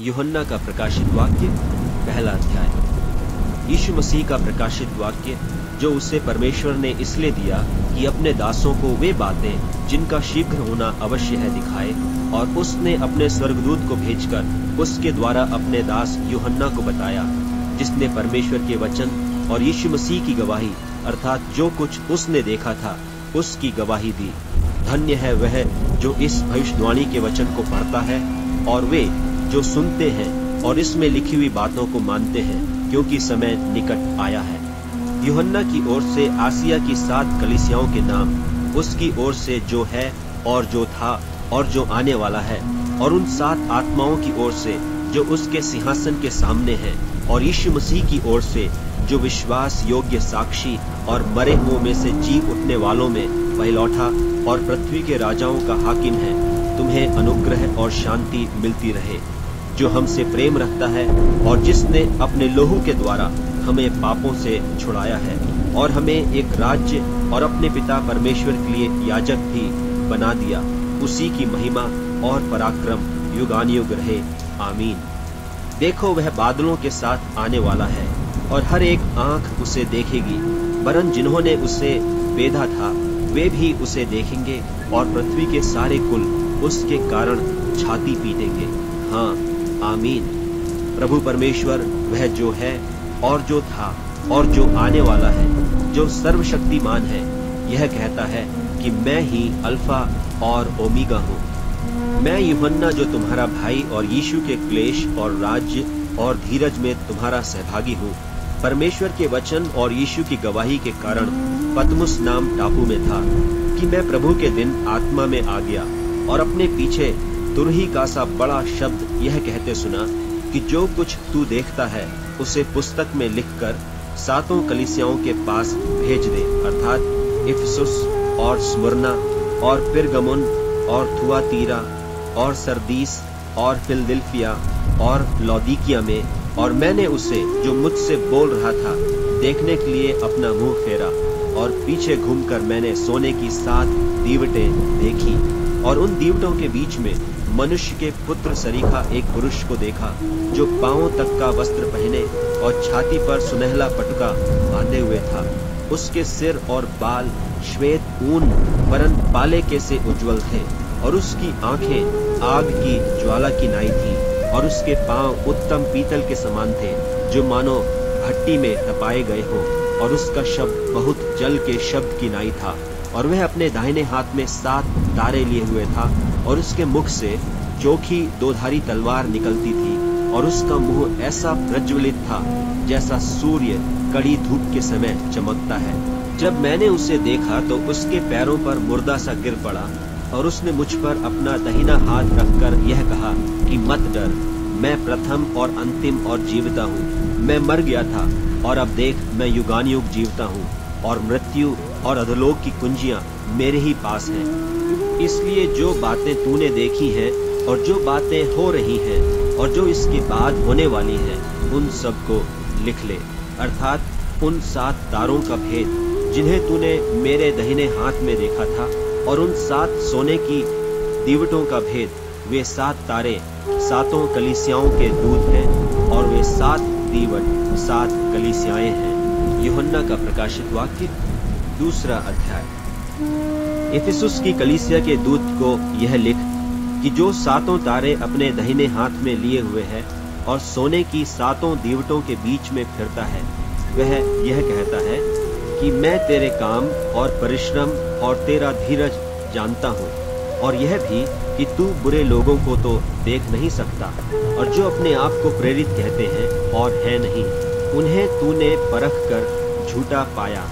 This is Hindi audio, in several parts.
यूहन्ना का प्रकाशित वाक्य, पहला अध्याय। यीशु मसीह का प्रकाशित वाक्य, जो उसे परमेश्वर ने इसलिए दिया कि अपने दासों को वे बातें जिनका शीघ्र होना अवश्य है दिखाए और उसने अपने स्वर्गदूत को भेजकर उसके द्वारा अपने दास यूहन्ना को बताया, जिसने परमेश्वर के वचन और यीशु मसीह की गवाही, अर्थात जो कुछ उसने देखा था, उसकी गवाही दी। धन्य है वह जो इस भविष्यवाणी के वचन को पढ़ता है और वे जो सुनते हैं और इसमें लिखी हुई बातों को मानते हैं, क्योंकि समय निकट आया है। यूहन्ना की ओर से आसिया की सात कलिसियाओं के नाम, उसकी ओर से जो है और जो था और जो आने वाला है, और उन सात आत्माओं की ओर से जो उसके सिंहासन के सामने हैं, और यीशु मसीह की ओर से जो विश्वास, योग्य साक्षी और मरे हुओं में से जी उठने वालों में पहलौठा और पृथ्वी के राजाओं का हाकिम है, तुम्हें अनुग्रह और शांति मिलती रहे। जो हमसे प्रेम रखता है और जिसने अपने लोहू के द्वारा हमें पापों से छुड़ाया है और हमें एक राज्य और अपने पिता परमेश्वर के लिए याजक भी बना दिया, उसी की महिमा और पराक्रम युगानुयुग रहे। आमीन। देखो, वह बादलों के साथ आने वाला है और हर एक आँख उसे देखेगी, वरन जिन्होंने उसे बेधा था, वे भी उसे देखेंगे और पृथ्वी के सारे कुल उसके कारण छाती पीटेंगे। हाँ आमीन। प्रभु परमेश्वर, वह जो है और जो था और जो आने वाला है, जो सर्वशक्तिमान है, यह कहता है कि मैं ही अल्फ़ा और ओमीगा हूँ। मैं यूहन्ना जो तुम्हारा भाई और यीशु के क्लेश और राज्य और धीरज में तुम्हारा सहभागी हूँ। परमेश्वर के वचन और यीशु की गवाही के कारण पद्मुस नाम टापू में था कि मैं प्रभु के दिन आत्मा में आ गया और अपने पीछे तुरही का सा बड़ा शब्द यह कहते सुना कि जो कुछ तू देखता है, उसे पुस्तक में लिखकर सातों कलिसियाओं के पास भेज दे, अर्थात इफसुस और स्मुरना और पिरगमुन और थुआतीरा और सरदीस और फिलदिल्फिया और लौदीकिया में, और मैंने उसे जो मुझसे बोल रहा था, देखने के लिए अपना मुँह फेरा और पीछे घूमकर मैंने सोने की सात दीवटें देखी और उन दीवटों के बीच में मनुष्य के पुत्र सरीखा एक पुरुष को देखा, जो पांवों तक का वस्त्र पहने और छाती पर सुनहला पटका बांधे हुए था। उसके सिर और बाल श्वेत, ऊन, वरन पाले के से उज्जवल थे और उसकी आँखें आग की ज्वाला की नाई थी और उसके पाँव उत्तम पीतल के समान थे, जो मानो भट्टी में तपाए गए हो और उसका शब्द बहुत जल के शब्द की नाई था। और वह अपने दाहिने हाथ में सात तारे लिए हुए था, और उसके मुख से चोखी दोधारी तलवार निकलती थी, और उसका मुँह ऐसा प्रज्वलित था जैसा सूर्य कड़ी धूप के समय चमकता है। जब मैंने उसे देखा तो उसके पैरों पर मुर्दा सा गिर पड़ा, और उसने मुझ पर अपना दहिना हाथ रखकर यह कहा कि मत डर, मैं प्रथम और अंतिम और जीवता हूँ। मैं मर गया था, और अब देख, मैं युगान युग जीवता हूँ, और मृत्यु और अधलोक की कुंजियाँ मेरे ही पास हैं। इसलिए जो बातें तूने देखी हैं और जो बातें हो रही हैं और जो इसके बाद होने वाली हैं, उन सबको लिख ले। अर्थात उन सात तारों का भेद, जिन्हें तूने मेरे दहिने हाथ में देखा था, और उन सात सोने की दीवटों का भेद। वे सात तारे, सातों कलिसियाओं के दूध हैं, और वे सात दीवट, सात कलिसियाएँ हैं। यूहन्ना का प्रकाशित वाक्य दूसरा अध्याय। इफिसुस की कलिसिया के दूत को यह लिख कि जो सातों तारे अपने दहिने हाथ में लिए हुए है और सोने की सातों दीवटों के बीच में फिरता है, वह यह कहता है कि मैं तेरे काम और परिश्रम और तेरा धीरज जानता हूँ और यह भी कि तू बुरे लोगों को तो देख नहीं सकता और जो अपने आप को प्रेरित कहते हैं और है नहीं, उन्हें तूने परख कर झूठा पाया।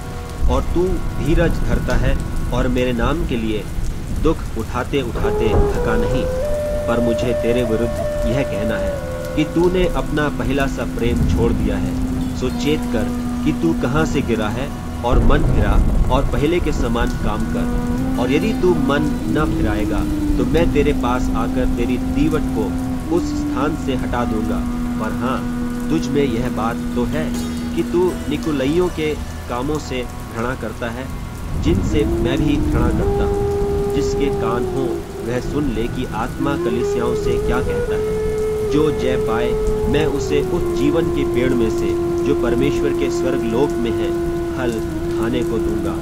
और तू धीरज धरता है और मेरे नाम के लिए दुख उठाते उठाते थका नहीं। पर मुझे तेरे विरुद्ध यह कहना है कि तूने अपना पहला सा प्रेम छोड़ दिया है। सो चेत कर कि तू कहाँ से गिरा है और मन फिरा और पहले के समान काम कर। और यदि तू मन न फिराएगा तो मैं तेरे पास आकर तेरी दीवट को उस स्थान से हटा दूँगा। पर हाँ तुझ में यह बात तो है कि तू निकुलइयों के कामों से घृणा करता है, जिनसे मैं भी घृणा करता हूँ, जिसके कान हो वह सुन ले कि आत्मा कलिसियाओं से क्या कहता है। जो जय पाए, मैं उसे उस जीवन के पेड़ में से, जो परमेश्वर के स्वर्ग लोक में है, फल, खाने को दूँगा।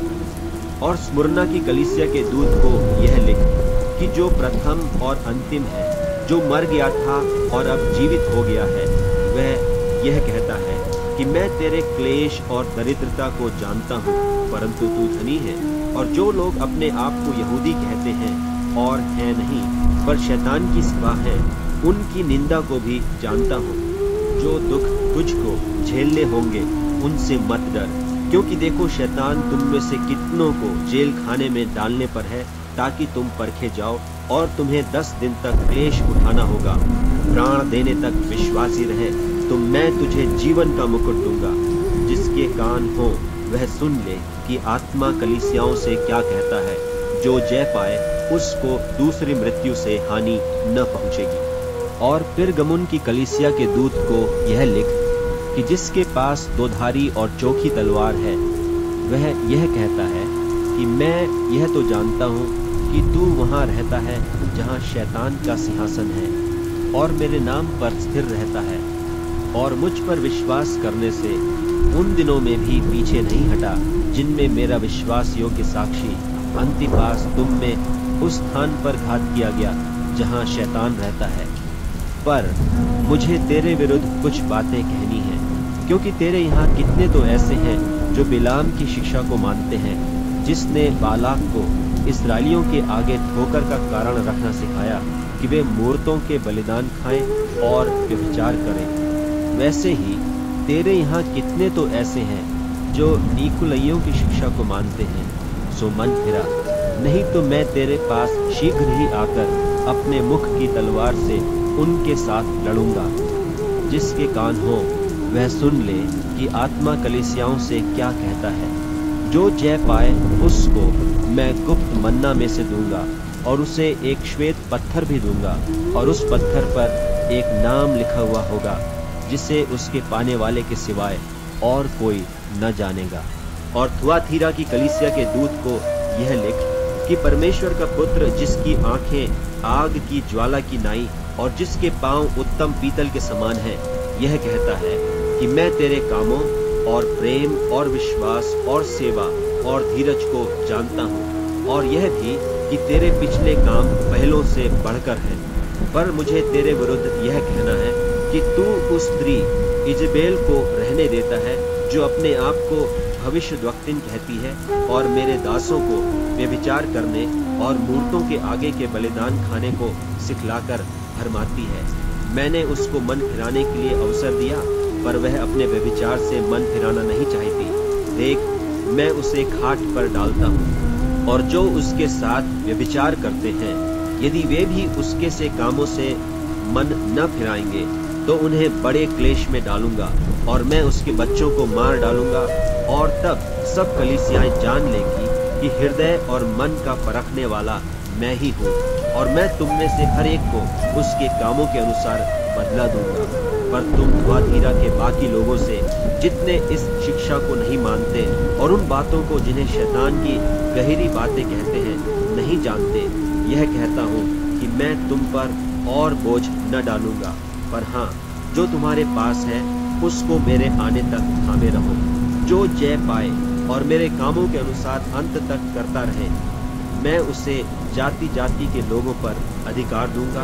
और स्मुरना की कलिसिया के दूत को यह लिख कि जो प्रथम और अंतिम है, जो मर गया था और अब जीवित हो गया है, वह यह कहता है कि मैं तेरे क्लेश और दरिद्रता को जानता हूँ, परंतु तू धनी है, और जो लोग अपने आप को यहूदी कहते हैं और है नहीं, पर शैतान की सिवा है, उनकी निंदा को भी जानता हूँ। जो दुख तुझको झेलने होंगे, उनसे मत डर, क्योंकि देखो शैतान तुम में से कितनों को जेल खाने में डालने पर है, ताकि तुम परखे जाओ और तुम्हें दस दिन तक क्लेश उठाना होगा। प्राण देने तक विश्वासी रहे। तो मैं तुझे जीवन का मुकुट दूँगा। जिसके कान हो, वह सुन ले कि आत्मा कलिसियाओं से क्या कहता है। जो जय पाए, उसको दूसरी मृत्यु से हानि न पहुंचेगी। और फिर गमुन की कलिसिया के दूत को यह लिख कि जिसके पास दोधारी और चौखी तलवार है, वह यह कहता है कि मैं यह तो जानता हूँ कि तू वहाँ रहता है जहाँ शैतान का सिंहासन है और मेरे नाम पर स्थिर रहता है। और मुझ पर विश्वास करने से उन दिनों में भी पीछे नहीं हटा, जिनमें मेरा विश्वास योग्य साक्षी अंतिपास तुम में उस स्थान पर घात किया गया, जहाँ शैतान रहता है। पर मुझे तेरे विरुद्ध कुछ बातें कहनी है, क्योंकि तेरे यहाँ कितने तो ऐसे हैं जो बिलाम की शिक्षा को मानते हैं, जिसने बालाक को इसराइलियों के आगे ठोकर का कारण रखना सिखाया कि वे मूर्तों के बलिदान खाएँ और व्यभिचार करें। वैसे ही, तेरे यहाँ कितने तो ऐसे हैं, जो निकुलइयों की शिक्षा को मानते हैं। सो मन फिरा, नहीं तो मैं तेरे पास शीघ्र ही आकर अपने मुख की तलवार से उनके साथ लड़ूँगा। जिसके कान हो, वह सुन ले कि आत्मा कलिसियाओं से क्या कहता है। जो जय पाए, उसको मैं गुप्त मन्ना में से दूँगा, और उसे एक श्वेत पत्थर भी दूँगा, और उस पत्थर पर एक नाम लिखा हुआ होगा। जिसे उसके पाने वाले के सिवाय और कोई न जानेगा। और थुआथीरा की कलिसिया के दूत को यह लिख कि परमेश्वर का पुत्र जिसकी आँखें आग की ज्वाला की नाई और जिसके पाँव उत्तम पीतल के समान हैं, यह कहता है कि मैं तेरे कामों और प्रेम और विश्वास और सेवा और धीरज को जानता हूँ। और यह भी कि तेरे पिछले काम पहलों से बढ़कर हैं, पर मुझे तेरे विरुद्ध यह कहना है कि तू उस स्त्री, इजबेल को रहने देता है, जो अपने आप को भविष्य कहती है और मेरे दासों को व्यभिचार करने और मूर्तों के आगे के बलिदान खाने को सिखलाकर भरमाती है। मैंने उसको मन फिराने के लिए अवसर दिया, पर वह अपने व्यभिचार से मन फिराना नहीं चाहती। देख, मैं उसे खाट पर डालता हूँ, और जो उसके साथ व्यभिचार करते हैं, यदि वे भी उसके से कामों से मन न फिराएँगे तो उन्हें बड़े क्लेश में डालूँगा और मैं उसके बच्चों को मार डालूँगा। और तब सब कलिसियाएँ जान लेंगी कि हृदय और मन का परखने वाला मैं ही हूँ और मैं तुम में से हर एक को उसके कामों के अनुसार बदला दूँगा। पर तुम धुआधीरा के बाकी लोगों से जितने इस शिक्षा को नहीं मानते और उन बातों को जिन्हें शैतान की गहरी बातें कहते हैं नहीं जानते, यह कहता हूँ कि मैं तुम पर और बोझ न डालूँगा। पर हाँ जो तुम्हारे पास है, उसको मेरे आने तक थामे रहो। जो जय पाए और मेरे कामों के अनुसार अंत तक करता रहे, मैं उसे जाति जाति के लोगों पर अधिकार दूँगा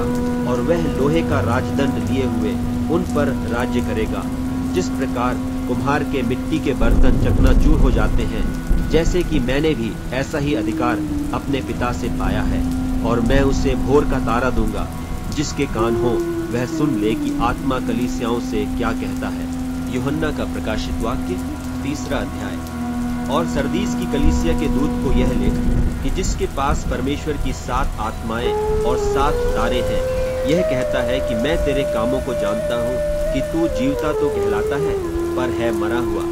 और वह लोहे का राजदंड लिए हुए उन पर राज्य करेगा, जिस प्रकार कुम्हार के मिट्टी के बर्तन चकनाचूर हो जाते हैं, जैसे कि मैंने भी ऐसा ही अधिकार अपने पिता से पाया है, और मैं उसे भोर का तारा दूँगा, जिसके कान हो वह सुन ले कि आत्मा कलीसियाओं से क्या कहता है। युहन्ना का प्रकाशित वाक्य, तीसरा अध्याय। और सरदीस की कलीसिया के दूत को यह लिख कि जिसके पास परमेश्वर की सात आत्माएँ और सात तारे हैं, यह कहता है कि मैं तेरे कामों को जानता हूँ कि तू जीवता तो कहलाता है, पर है मरा हुआ।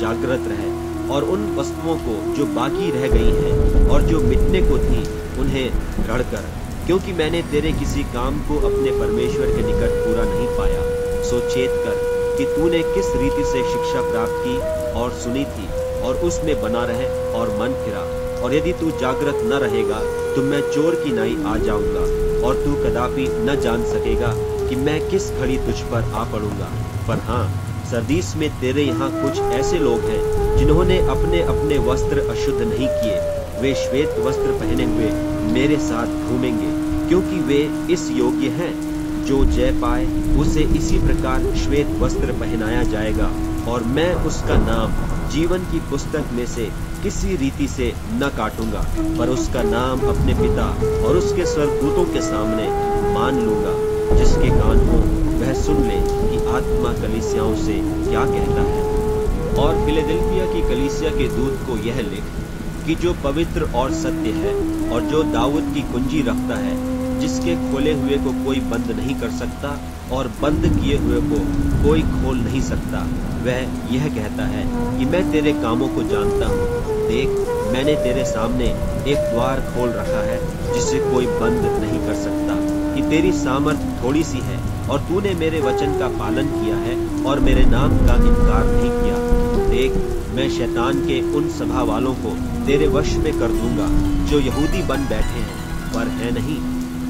जागृत रहे और उन वस्तुओं को जो बाकी रह गई हैं और जो मिटने को थी, उन्हें दृढ़ कर क्योंकि मैंने तेरे किसी काम को अपने परमेश्वर के निकट पूरा नहीं पाया, सो चेत कर कि तूने किस रीति से शिक्षा प्राप्त की और सुनी थी और उसमें बना रहे और मन फिरा। और यदि तू जागृत न रहेगा तो मैं चोर की नाई आ जाऊँगा और तू कदापि न जान सकेगा कि मैं किस घड़ी तुझ पर आ पड़ूँगा। पर हाँ सरदीस में तेरे यहाँ कुछ ऐसे लोग हैं जिन्होंने अपने अपने वस्त्र अशुद्ध नहीं किए। वे श्वेत वस्त्र पहने हुए मेरे साथ घूमेंगे, क्योंकि वे इस योग्य हैं जो जय पाए, उसे इसी प्रकार श्वेत वस्त्र पहनाया जाएगा। और मैं उसका नाम जीवन की पुस्तक में से किसी रीति से न काटूँगा, पर उसका नाम अपने पिता और उसके स्वर्गदूतों के सामने मान लूँगा, जिसके कान हो वह सुन ले कि आत्मा कलिसियाओं से क्या कहता है। और फिलेडेल्फिया की कलिसिया के दूत को यह लिख कि जो पवित्र और सत्य है और जो दाऊद की कुंजी रखता है, जिसके खोले हुए को कोई बंद नहीं कर सकता और बंद किए हुए को कोई खोल नहीं सकता, वह यह कहता है कि मैं तेरे कामों को जानता हूँ। देख, मैंने तेरे सामने एक द्वार खोल रखा है, जिसे कोई बंद नहीं कर सकता, कि तेरी सामर्थ थोड़ी सी है और तूने मेरे वचन का पालन किया है और मेरे नाम का इनकार नहीं किया। देख, मैं शैतान के उन सभा वालों को तेरे वश में कर दूँगा, जो यहूदी बन बैठे हैं। पर है नहीं,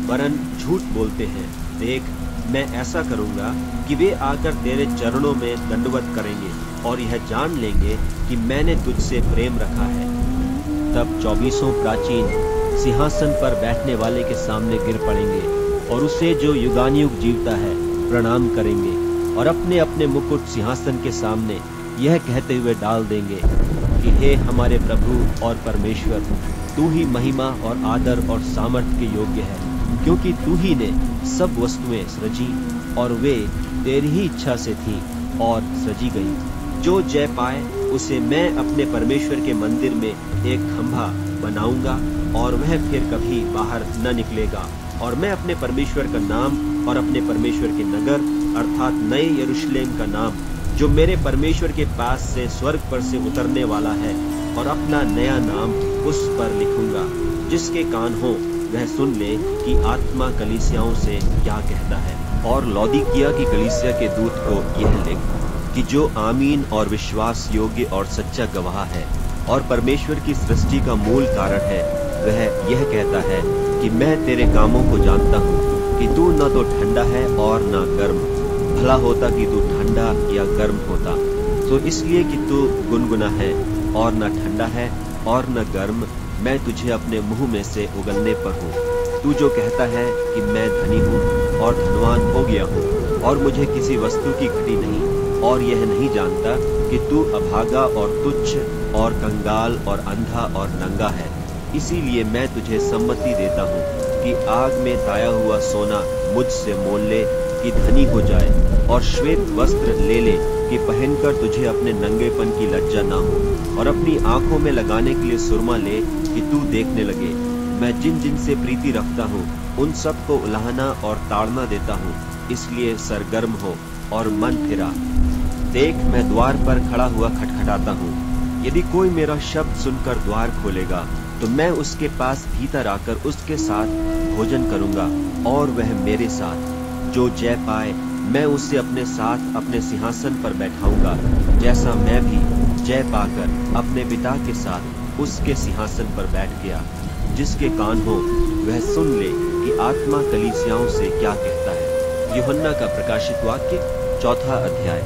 वरन झूठ बोलते हैं। देख, मैं ऐसा करूँगा कि वे आकर तेरे चरणों में दंडवत करेंगे, और यह जान लेंगे कि मैंने तुझसे प्रेम रखा है। तब चौबीसों प्राचीन सिंहासन पर बैठने वाले के सामने गिर पड़ेंगे, और उसे जो युगानुयुग जीवता है, प्रणाम करेंगे, और अपने अपने मुकुट सिंहासन के सामने यह कहते हुए डाल देंगे कि हे हमारे प्रभु और परमेश्वर, तू ही महिमा और आदर और सामर्थ्य के योग्य है, क्योंकि तू ही ने सब वस्तुएँ सृजी और वे तेरी ही इच्छा से थी और सजी गई। जो जय पाए, उसे मैं अपने परमेश्वर के मंदिर में एक खंभा बनाऊँगा और वह फिर कभी बाहर न निकलेगा। और मैं अपने परमेश्वर का नाम और अपने परमेश्वर के नगर, अर्थात नए यरूशलेम का नाम जो मेरे परमेश्वर के पास से स्वर्ग पर से उतरने वाला है और अपना नया नाम उस पर लिखूँगा, जिसके कान हो, वह सुन ले कि आत्मा कलिसियाओं से क्या कहता है। और लौदिकिया की कलिसिया के दूत को यह लिख कि जो आमीन और विश्वास योग्य और सच्चा गवाह है और परमेश्वर की सृष्टि का मूल कारण है, वह यह कहता है कि मैं तेरे कामों को जानता हूँ कि तू न तो ठंडा है और न गर्म। भला होता कि तू ठंडा या गर्म होता तो इसलिए कि तू गुनगुना है, और न ठंडा है, और न गर्म। मैं तुझे अपने मुँह में से उगलने पर हूँ। तू जो कहता है कि मैं धनी हूँ और धनवान हो गया हूँ, और मुझे किसी वस्तु की घटी नहीं, और यह नहीं जानता कि तू अभागा और तुच्छ और कंगाल और अंधा और नंगा है। इसीलिए मैं तुझे सम्मति देता हूँ कि आग में ताया हुआ सोना मुझसे मोल ले कि धनी हो जाए और श्वेत वस्त्र ले ले कि पहनकर तुझे अपने नंगेपन की लज्जा ना हो और अपनी आँखों में लगाने के लिए सुरमा ले कि तू देखने लगे। मैं जिन जिन से प्रीति रखता हूँ, उन सबको उलाहना और ताड़ना देता हूँ, इसलिए सरगर्म हो और मन फिरा। देख, मैं द्वार पर खड़ा हुआ खटखटाता हूँ। यदि कोई मेरा शब्द सुनकर द्वार खोलेगा तो मैं उसके पास भीतर आकर उसके साथ भोजन करूँगा और वह मेरे साथ। जो जय पाए मैं उसे अपने साथ, अपने सिंहासन पर बैठाऊँगा। जैसा मैं भी जय पाकर अपने पिता के साथ उसके सिंहासन पर बैठ गया, जिसके कान हो, वह सुन ले कि आत्मा कलीसियाओं से क्या कहता है। युहन्ना का प्रकाशित वाक्य, चौथा अध्याय।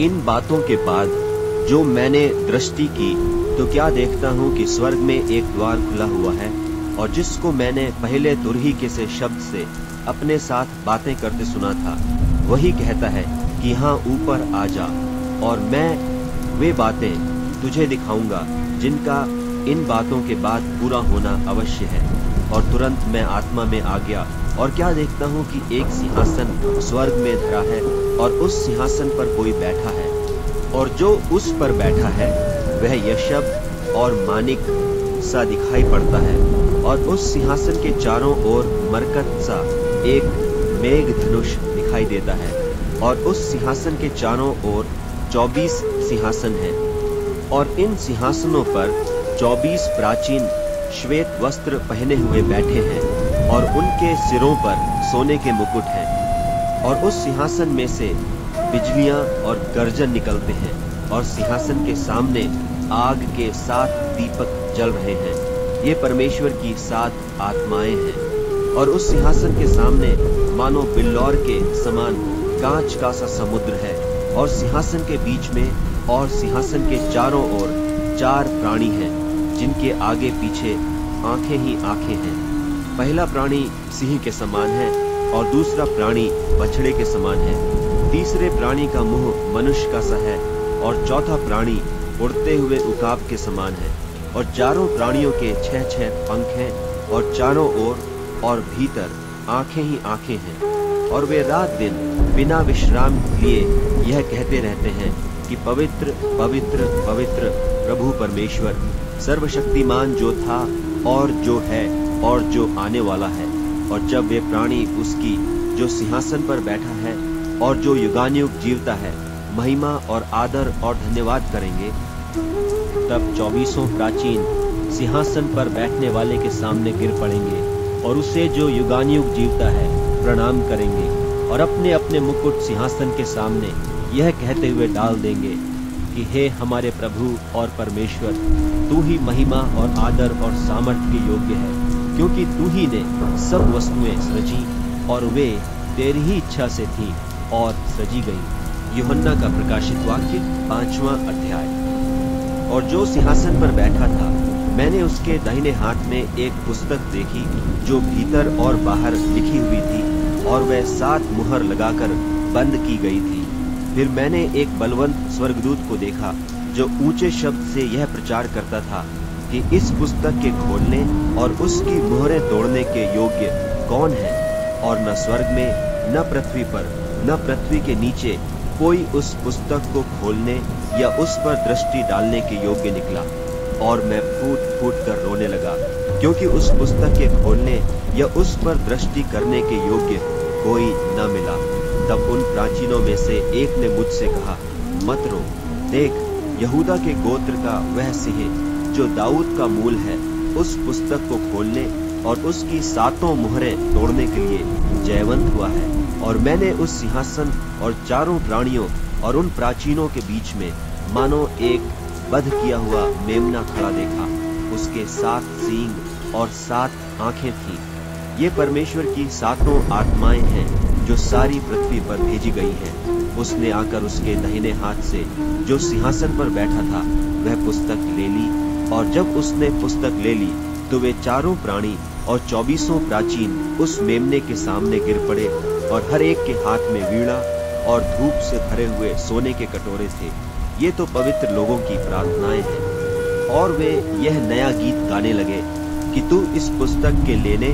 इन बातों के बाद जो मैंने दृष्टि की तो क्या देखता हूँ कि स्वर्ग में एक द्वार खुला हुआ है, और जिसको मैंने पहले तुरही के से शब्द से अपने साथ बातें करते सुना था। वही कहता है कि यहाँ ऊपर आ जा और मैं वे बातें तुझे दिखाऊँगा जिनका इन बातों के बाद पूरा होना अवश्य है और तुरंत मैं आत्मा में आ गया और क्या देखता हूँ कि एक सिंहासन स्वर्ग में धरा है और उस सिंहासन पर कोई बैठा है और जो उस पर बैठा है, वह यशब और मानिक सा दिखाई पड़ता है और उस सिंहासन के चारों ओर मरकत सा एक मेघ धनुष दिखाई देता है और उस सिंहासन के चारों ओर चौबीस सिंहासन हैं और इन सिंहासनों पर 24 प्राचीन श्वेत वस्त्र पहने हुए बैठे हैं और उनके सिरों पर सोने के मुकुट हैं और उस सिंहासन में से बिजलियाँ और गर्जन निकलते हैं और सिंहासन के सामने आग के सात दीपक जल रहे हैं। ये परमेश्वर की सात आत्माएँ हैं। और उस सिंहासन के सामने मानो बिल्लौर के समान कांच का सा समुद्र है और सिंहासन के बीच में और सिंहासन के चारों ओर चार प्राणी हैं, जिनके आगे पीछे आँखें ही आँखें हैं। पहला प्राणी सिंह के समान है और दूसरा प्राणी बछड़े के समान है। तीसरे प्राणी का मुँह मनुष्य का सा है और चौथा प्राणी उड़ते हुए उकाब के समान है। और चारों प्राणियों के छह छह पंख हैं और चारों ओर और भीतर आँखें ही आँखें हैं। और वे रात दिन बिना विश्राम लिए यह कहते रहते हैं कि पवित्र पवित्र पवित्र प्रभु परमेश्वर सर्वशक्तिमान जो था और जो है और जो आने वाला है। और जब वे प्राणी उसकी जो सिंहासन पर बैठा है और जो युगानुयुग जीवता है, महिमा और आदर और धन्यवाद करेंगे, तब चौबीसों प्राचीन सिंहासन पर बैठने वाले के सामने गिर पड़ेंगे। और उसे जो युगानुयुग जीवता है, प्रणाम करेंगे और अपने अपने मुकुट सिंहासन के सामने यह कहते हुए डाल देंगे कि हे हमारे प्रभु और परमेश्वर, तू ही महिमा और आदर और सामर्थ्य के योग्य है, क्योंकि तू ही ने सब वस्तुएँ सृजी और वे तेरी ही इच्छा से थी और सजी गई। युहन्ना का प्रकाशित वाक्य पांचवा अध्याय। और जो सिंहासन पर बैठा था मैंने उसके दाहिने हाथ में एक पुस्तक देखी, जो भीतर और बाहर लिखी हुई थी, और वह सात मुहर लगाकर बंद की गई थी। फिर मैंने एक बलवंत स्वर्गदूत को देखा, जो ऊँचे शब्द से यह प्रचार करता था कि इस पुस्तक के खोलने और उसकी मुहरें तोड़ने के योग्य कौन है, और न स्वर्ग में, न पृथ्वी पर, न पृथ्वी के नीचे कोई उस पुस्तक को खोलने या उस पर दृष्टि डालने के योग्य निकला। और मैं फूट फूट कर रोने लगा, क्योंकि उस पुस्तक के खोलने या उस पर दृष्टि करने के योग्य कोई न मिला। तब उन प्राचीनों में से एक ने मुझसे कहा, मत रो। देख, यहूदा के गोत्र का वह सिंह, जो दाऊद का मूल है, उस पुस्तक को खोलने और उसकी सातों मुहरें तोड़ने के लिए जयवंत हुआ है। और मैंने उस सिंहासन और चारों प्राणियों और उन प्राचीनों के बीच में, मानो एक बध किया हुआ मेमना खड़ा देखा। उसके सात सींग और सात आँखें थी। ये परमेश्वर की सातों आत्माएँ हैं जो सारी पृथ्वी पर भेजी गई हैं। उसने आकर उसके दहिने हाथ से जो सिंहासन पर बैठा था, वह पुस्तक ले ली और जब उसने पुस्तक ले ली तो वे चारों प्राणी और चौबीसों प्राचीन उस मेमने के सामने गिर पड़े और हर एक के हाथ में वीणा और धूप से भरे हुए सोने के कटोरे थे। ये तो पवित्र लोगों की प्रार्थनाएँ हैं। और वे यह नया गीत गाने लगे कि तू इस पुस्तक के लेने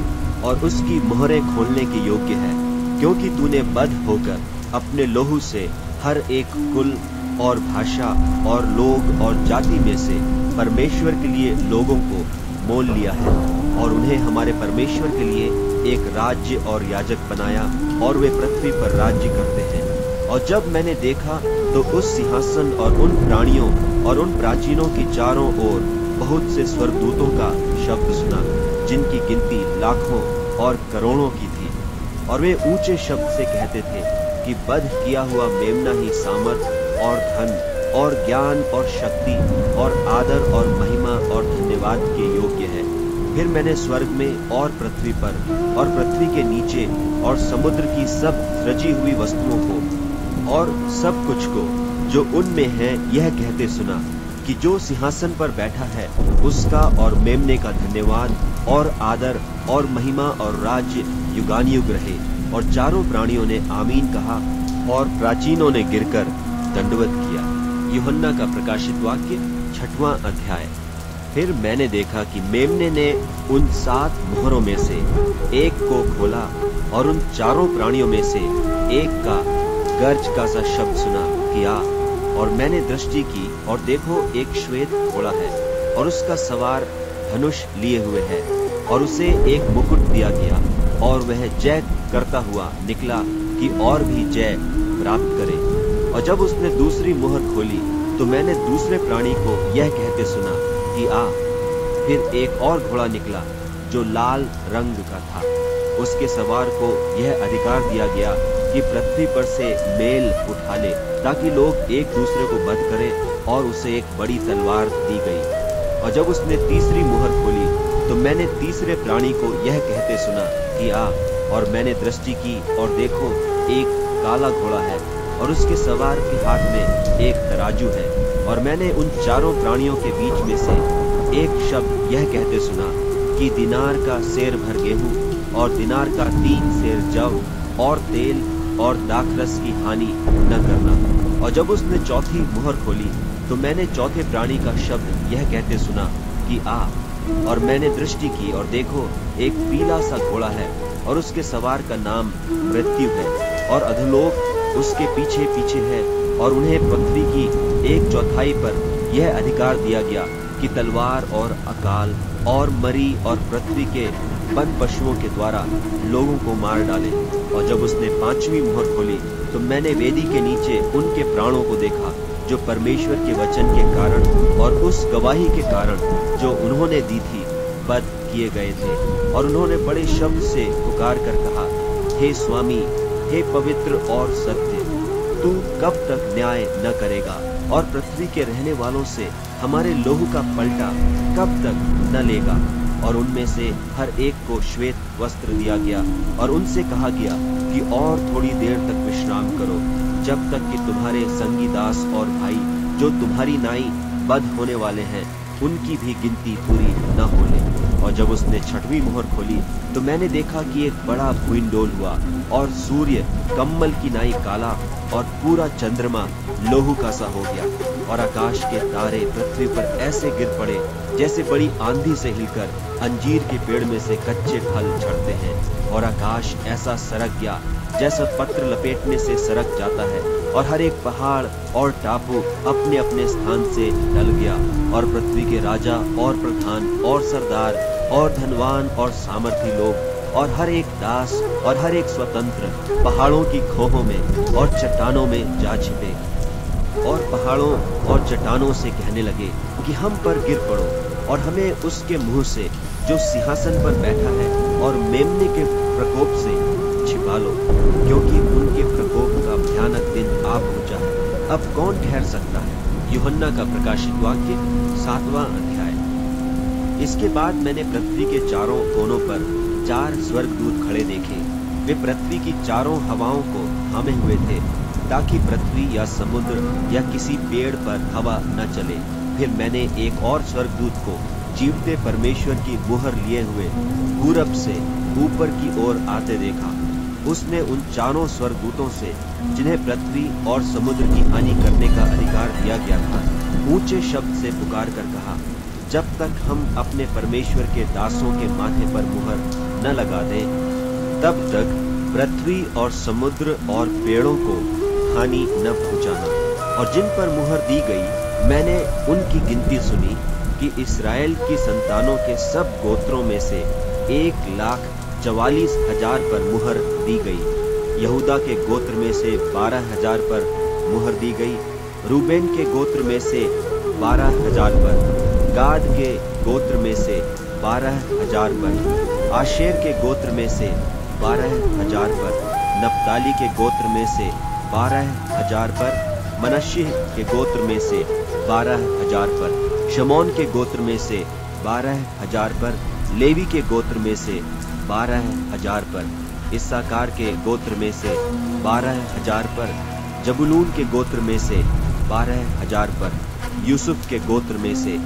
और उसकी मोहरें खोलने के योग्य है, क्योंकि तूने बद होकर अपने लोहू से हर एक कुल और भाषा और लोग और जाति में से परमेश्वर के लिए लोगों को मोल लिया है और उन्हें हमारे परमेश्वर के लिए एक राज्य और याजक बनाया और वे पृथ्वी पर राज्य करते हैं। और जब मैंने देखा तो उस सिंहासन और उन प्राणियों और उन प्राचीनों की चारों ओर बहुत से स्वर्गदूतों का शब्द सुना, जिनकी गिनती लाखों और करोड़ों की थी। और वे ऊँचे शब्द से कहते थे कि बध किया हुआ मेमना ही सामर्थ और धन और ज्ञान और शक्ति और आदर और महिमा और धन्यवाद के योग्य है। फिर मैंने स्वर्ग में और पृथ्वी पर और पृथ्वी के नीचे और समुद्र की सब रची हुई वस्तुओं को और सब कुछ को जो उनमें है, यह कहते सुना कि जो सिंहासन पर बैठा है, उसका और मेमने का धन्यवाद और आदर और महिमा और राज्य युगान युग रहे। और चारों प्राणियों ने आमीन कहा और प्राचीनों ने गिरकर दंडवत किया। युहन्ना का प्रकाशित वाक्य, छठवां अध्याय। फिर मैंने देखा कि मेमने ने उन सात मोहरों में से एक को खोला और उन चारों प्राणियों में से एक का गर्ज का सा शब्द सुना, किया, और मैंने दृष्टि की, और देखो एक श्वेत घोड़ा है, और उसका सवार धनुष लिए हुए है, और उसे एक मुकुट दिया गया, और वह जय करता हुआ निकला कि और भी जय प्राप्त करे। और जब उसने दूसरी मुहर खोली तो मैंने दूसरे प्राणी को यह कहते सुना कि आ, फिर एक और घोड़ा निकला, जो लाल रंग का था। उसके सवार को यह अधिकार दिया गया कि पृथ्वी पर से मेल उठा ले, ताकि लोग एक दूसरे को बध करें और उसे एक बड़ी तलवार दी गई। और जब उसने तीसरी मुहर खोली तो मैंने तीसरे प्राणी को यह कहते सुना कि आ, और मैंने दृष्टि की, और देखो, एक काला घोड़ा है, और उसके सवार के हाथ में एक तराजू है। और मैंने उन चारों प्राणियों के बीच में से एक शब्द यह कहते सुना कि दिनार का शेर भर गेहूँ, और दिनार का तीन शेर जव और तेल और दाखरस की हानि न करना। और जब उसने चौथी मुहर खोली तो मैंने चौथे प्राणी का शब्द यह कहते सुना कि आ, और मैंने दृष्टि की और देखो, एक पीला सा घोड़ा है और उसके सवार का नाम मृत्यु है। और अधलोक उसके पीछे पीछे है और उन्हें पृथ्वी की एक चौथाई पर यह अधिकार दिया गया कि तलवार और अकाल और मरी और पृथ्वी के वन पशुओं के द्वारा लोगों को मार डाले। और जब उसने पांचवी मुहर खोली तो मैंने वेदी के नीचे उनके प्राणों को देखा, जो परमेश्वर के वचन के कारण और उस गवाही के कारण जो उन्होंने दी थी, बद किए गए थे। और उन्होंने बड़े शब्द से पुकार कर कहा, हे स्वामी, हे पवित्र और सत्य, तू कब तक न्याय न करेगा? और पृथ्वी के रहने वालों से हमारे लोहू का पलटा कब तक न लेगा? और उनमें से हर एक को श्वेत वस्त्र दिया गया और उनसे कहा गया कि और थोड़ी देर तक विश्राम करो, जब तक कि तुम्हारे संगी दास और भाई, जो तुम्हारी नाई बद होने वाले हैं उनकी भी गिनती पूरी न हो ले और जब उसने छठवीं मोहर खोली तो मैंने देखा कि एक बड़ा भुइंडोल हुआ और सूर्य कम्बल की नाई काला और पूरा चंद्रमा लोहू का सा हो गया और आकाश के तारे पृथ्वी पर ऐसे गिर पड़े जैसे बड़ी आंधी से हिलकर अंजीर के पेड़ में से कच्चे फल झड़ते हैं। और आकाश ऐसा सरक गया जैसा पत्र लपेटने से सरक जाता है और हर एक पहाड़ और टापू अपने अपने स्थान से डल गया और पृथ्वी के राजा और प्रधान और सरदार और धनवान और सामर्थी लोग और हर एक दास और हर एक स्वतंत्र पहाड़ों की खोहों में और चट्टानों में जा छिपे। और पहाड़ों और चट्टानों से कहने लगे कि हम पर गिर पड़ो और हमें उसके मुँह से जो सिंहासन पर बैठा है और मेमने के प्रकोप से छिपा लो, क्योंकि उनके प्रकोप का भयानक दिन आ पहुँचा है अब कौन ठहर सकता है? युहन्ना का प्रकाशित वाक्य, सातवां अध्याय। इसके बाद मैंने पृथ्वी के चारों कोनों पर चार स्वर्गदूत खड़े देखे। वे पृथ्वी की चारों हवाओं को थामे हुए थे, ताकि पृथ्वी या समुद्र या किसी पेड़ पर हवा न चले। फिर मैंने एक और स्वर्गदूत को जीवते परमेश्वर की मुहर लिए हुए पूरब से ऊपर की ओर आते देखा। उसने उन चारों स्वर्गदूतों से जिन्हें पृथ्वी और समुद्र की हानि करने का अधिकार दिया गया था, ऊँचे शब्द से पुकार कर कहा, जब तक हम अपने परमेश्वर के दासों के माथे पर मुहर न लगा दें, तब तक पृथ्वी और समुद्र और पेड़ों को हानि न पहुंचाना। और जिन पर मुहर दी गई, मैंने उनकी गिनती सुनी कि इसराइल की संतानों के सब गोत्रों में से एक लाख चवालीस हज़ार पर मुहर दी गई। यहूदा के गोत्र में से बारह हज़ार पर मुहर दी गई। रूबेन के गोत्र में से बारह हज़ार पर। गाद के गोत्र में से बारह हज़ार पर। आशेर के गोत्र में से बारह हज़ार पर। नप्ताली के गोत्र में से बारह हज़ार पर। मनशी के गोत्र में से बारह हज़ार पर। शमौन के गोत्र में से बारह हज़ार पर, लेवी के गोत्र में से बारह हज़ार पर, इस्साकार के गोत्र में से बारह हज़ार पर, जबुलून के गोत्र में से बारह हज़ार पर, यूसुफ के गोत्र में से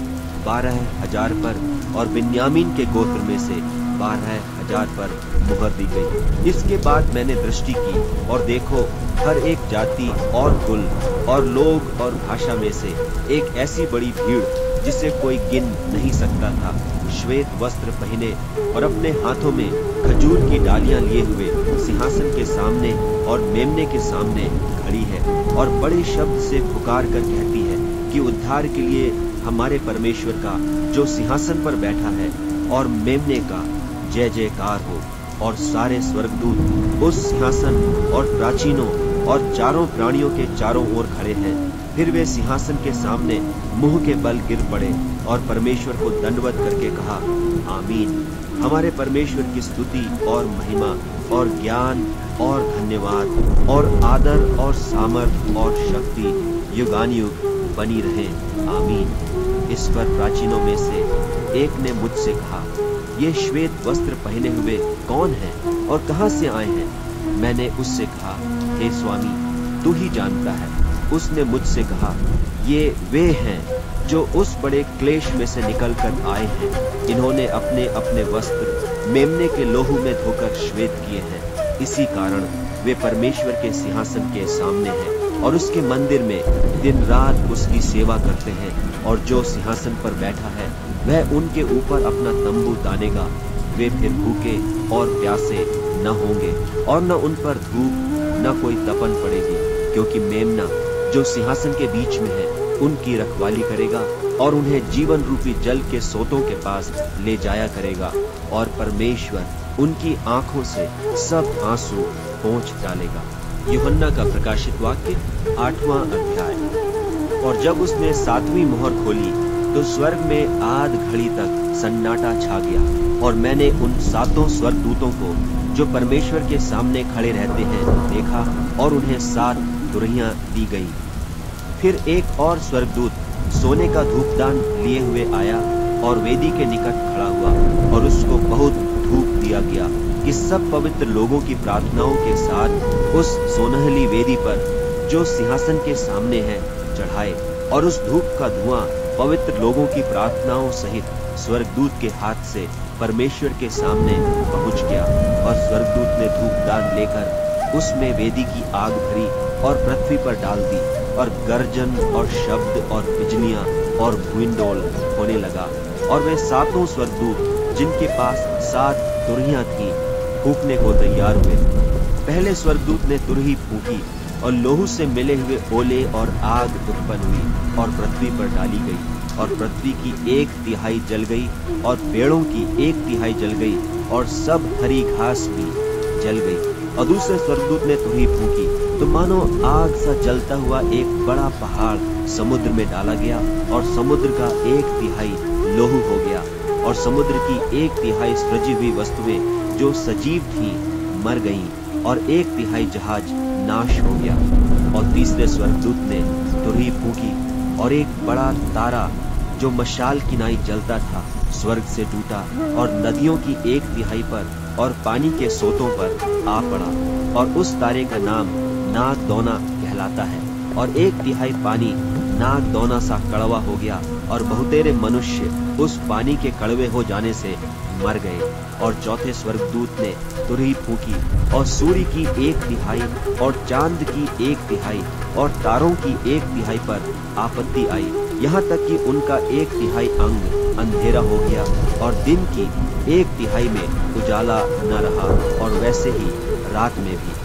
बारह हज़ार पर और बिन्यामीन के गोत्र में से बारह हज़ार पर मुहर दी गई। इसके बाद मैंने दृष्टि की और देखो, हर एक जाति और कुल और लोग और भाषा में से एक ऐसी बड़ी भीड़ जिसे कोई गिन नहीं सकता था। श्वेत वस्त्र पहने और अपने हाथों में खजूर की डालियाँ लिए हुए सिंहासन के सामने और मेमने के सामने खड़ी है और बड़े शब्द से पुकार कर कहती है कि उद्धार के लिए हमारे परमेश्वर का जो सिंहासन पर बैठा है और मेमने का जय जयकार हो और सारे स्वर्गदूत उस सिंहासन और प्राचीनों और चारों प्राणियों के चारों ओर खड़े हैं। फिर वे सिंहासन के सामने मुँह के बल गिर पड़े और परमेश्वर को दंडवत करके कहा, आमीन। हमारे परमेश्वर की स्तुति और महिमा और ज्ञान और धन्यवाद और आदर और सामर्थ और शक्ति युगानुयुग बनी रहे। आमीन। इस पर प्राचीनों में से एक ने मुझसे कहा, ये श्वेत वस्त्र पहने हुए कौन है और कहाँ से आए हैं? मैंने उससे कहा, हे स्वामी, तू ही जानता है। उसने मुझसे कहा, ये वे हैं जो उस बड़े क्लेश में से निकलकर आए हैं, इन्होंने अपने अपने वस्त्र मेमने के लोहू में धोकर श्वेत किए हैं। इसी कारण वे परमेश्वर के सिंहासन के सामने हैं और उसके मंदिर में दिन रात उसकी सेवा करते हैं और जो सिंहासन पर बैठा है, वह उनके ऊपर अपना तंबू तानेगा। वे फिर भूखे और प्यासे न होंगे और न उन पर धूप, न कोई तपन पड़ेगी, क्योंकि मेमना जो सिंहासन के बीच में है, उनकी रखवाली करेगा और उन्हें जीवन रूपी जल के सोतों के पास ले जाया करेगा और परमेश्वर उनकी आँखों से सब आँसू पहुँच डालेगा। युहन्ना का प्रकाशित वाक्य, आठवां अध्याय। और जब उसने सातवीं मोहर खोली तो स्वर्ग में आध घड़ी तक सन्नाटा छा गया और मैंने उन सातों स्वर्गदूतों को, जो परमेश्वर के सामने खड़े रहते हैं, देखा और उन्हें सात तुरहियाँ दी गई। फिर एक और स्वर्गदूत सोने का धूपदान लिए हुए आया और वेदी के निकट खड़ा हुआ और उसको बहुत धूप दिया गया कि सब पवित्र लोगों की प्रार्थनाओं के साथ उस सोनहली वेदी पर जो सिंहासन के सामने है चढ़ाए और उस धूप का धुआँ पवित्र लोगों की प्रार्थनाओं सहित स्वर्गदूत के हाथ से परमेश्वर के सामने पहुँच गया और स्वर्गदूत ने धूपदान लेकर उसमें वेदी की आग भरी और पृथ्वी पर डाल दी, और गर्जन और शब्द और बिजलियाँ और भूइंडोल होने लगा, और वे सातों स्वर्गदूत, जिनके पास सात तुरहियाँ थी, फूकने को तैयार हुए। पहले स्वर्गदूत ने तुरही फूकी, और लोहू से मिले हुए ओले और आग उत्पन्न हुई, और पृथ्वी पर डाली गई, और पृथ्वी की एक तिहाई जल गई, और पेड़ों की एक तिहाई जल गई, और सब हरी घास भी जल गई। और दूसरे स्वर्गदूत ने तुरही फूकी तो मानो आग सा जलता हुआ एक बड़ा पहाड़ समुद्र में डाला गया और समुद्र का एक तिहाई लोहू हो गया और समुद्र की एक तिहाई सृजी हुई वस्तुएँ जो सजीव थी, मर गईं और एक तिहाई जहाज़ नाश हो गया और तीसरे स्वर्गदूत ने तुरही फूकी और एक बड़ा तारा जो मशाल की नाई जलता था, स्वर्ग से टूटा और नदियों की एक तिहाई पर और पानी के सोतों पर आ पड़ा और उस तारे का नाम नाग दौना कहलाता है और एक तिहाई पानी नाग दौना सा कड़वा हो गया और बहुतेरे मनुष्य उस पानी के कड़वे हो जाने से मर गए और चौथे स्वर्गदूत ने तुरही फूकी और सूर्य की एक तिहाई और चाँद की एक तिहाई और तारों की एक तिहाई पर आपत्ति आई। यहाँ तक कि उनका एक तिहाई अंग अंधेरा हो गया और दिन की एक तिहाई में उजाला न रहा और वैसे ही रात में भी।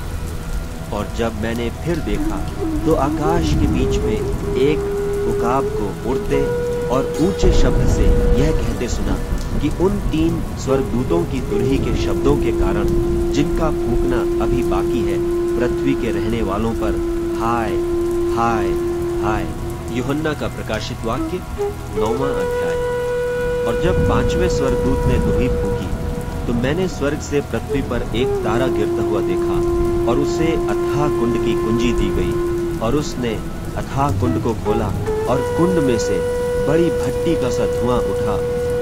और जब मैंने फिर देखा तो आकाश के बीच में एक उकाब को उड़ते और ऊँचे शब्द से यह कहते सुना कि उन तीन स्वर्गदूतों की दुल्ही के शब्दों के कारण जिनका फूकना अभी बाकी है, पृथ्वी के रहने वालों पर हाय हाय हाय। युहन्ना का प्रकाशित वाक्य, नौवा अध्याय। और जब पाँचवें स्वर्गदूत ने दुल्ही फूकी तो मैंने स्वर्ग से पृथ्वी पर एक तारा गिरता हुआ देखा। और उसे अथाह कुंड की कुंजी दी गई। और उसने अथाह कुंड को खोला और कुंड में से बड़ी भट्टी का सा धुआँ उठा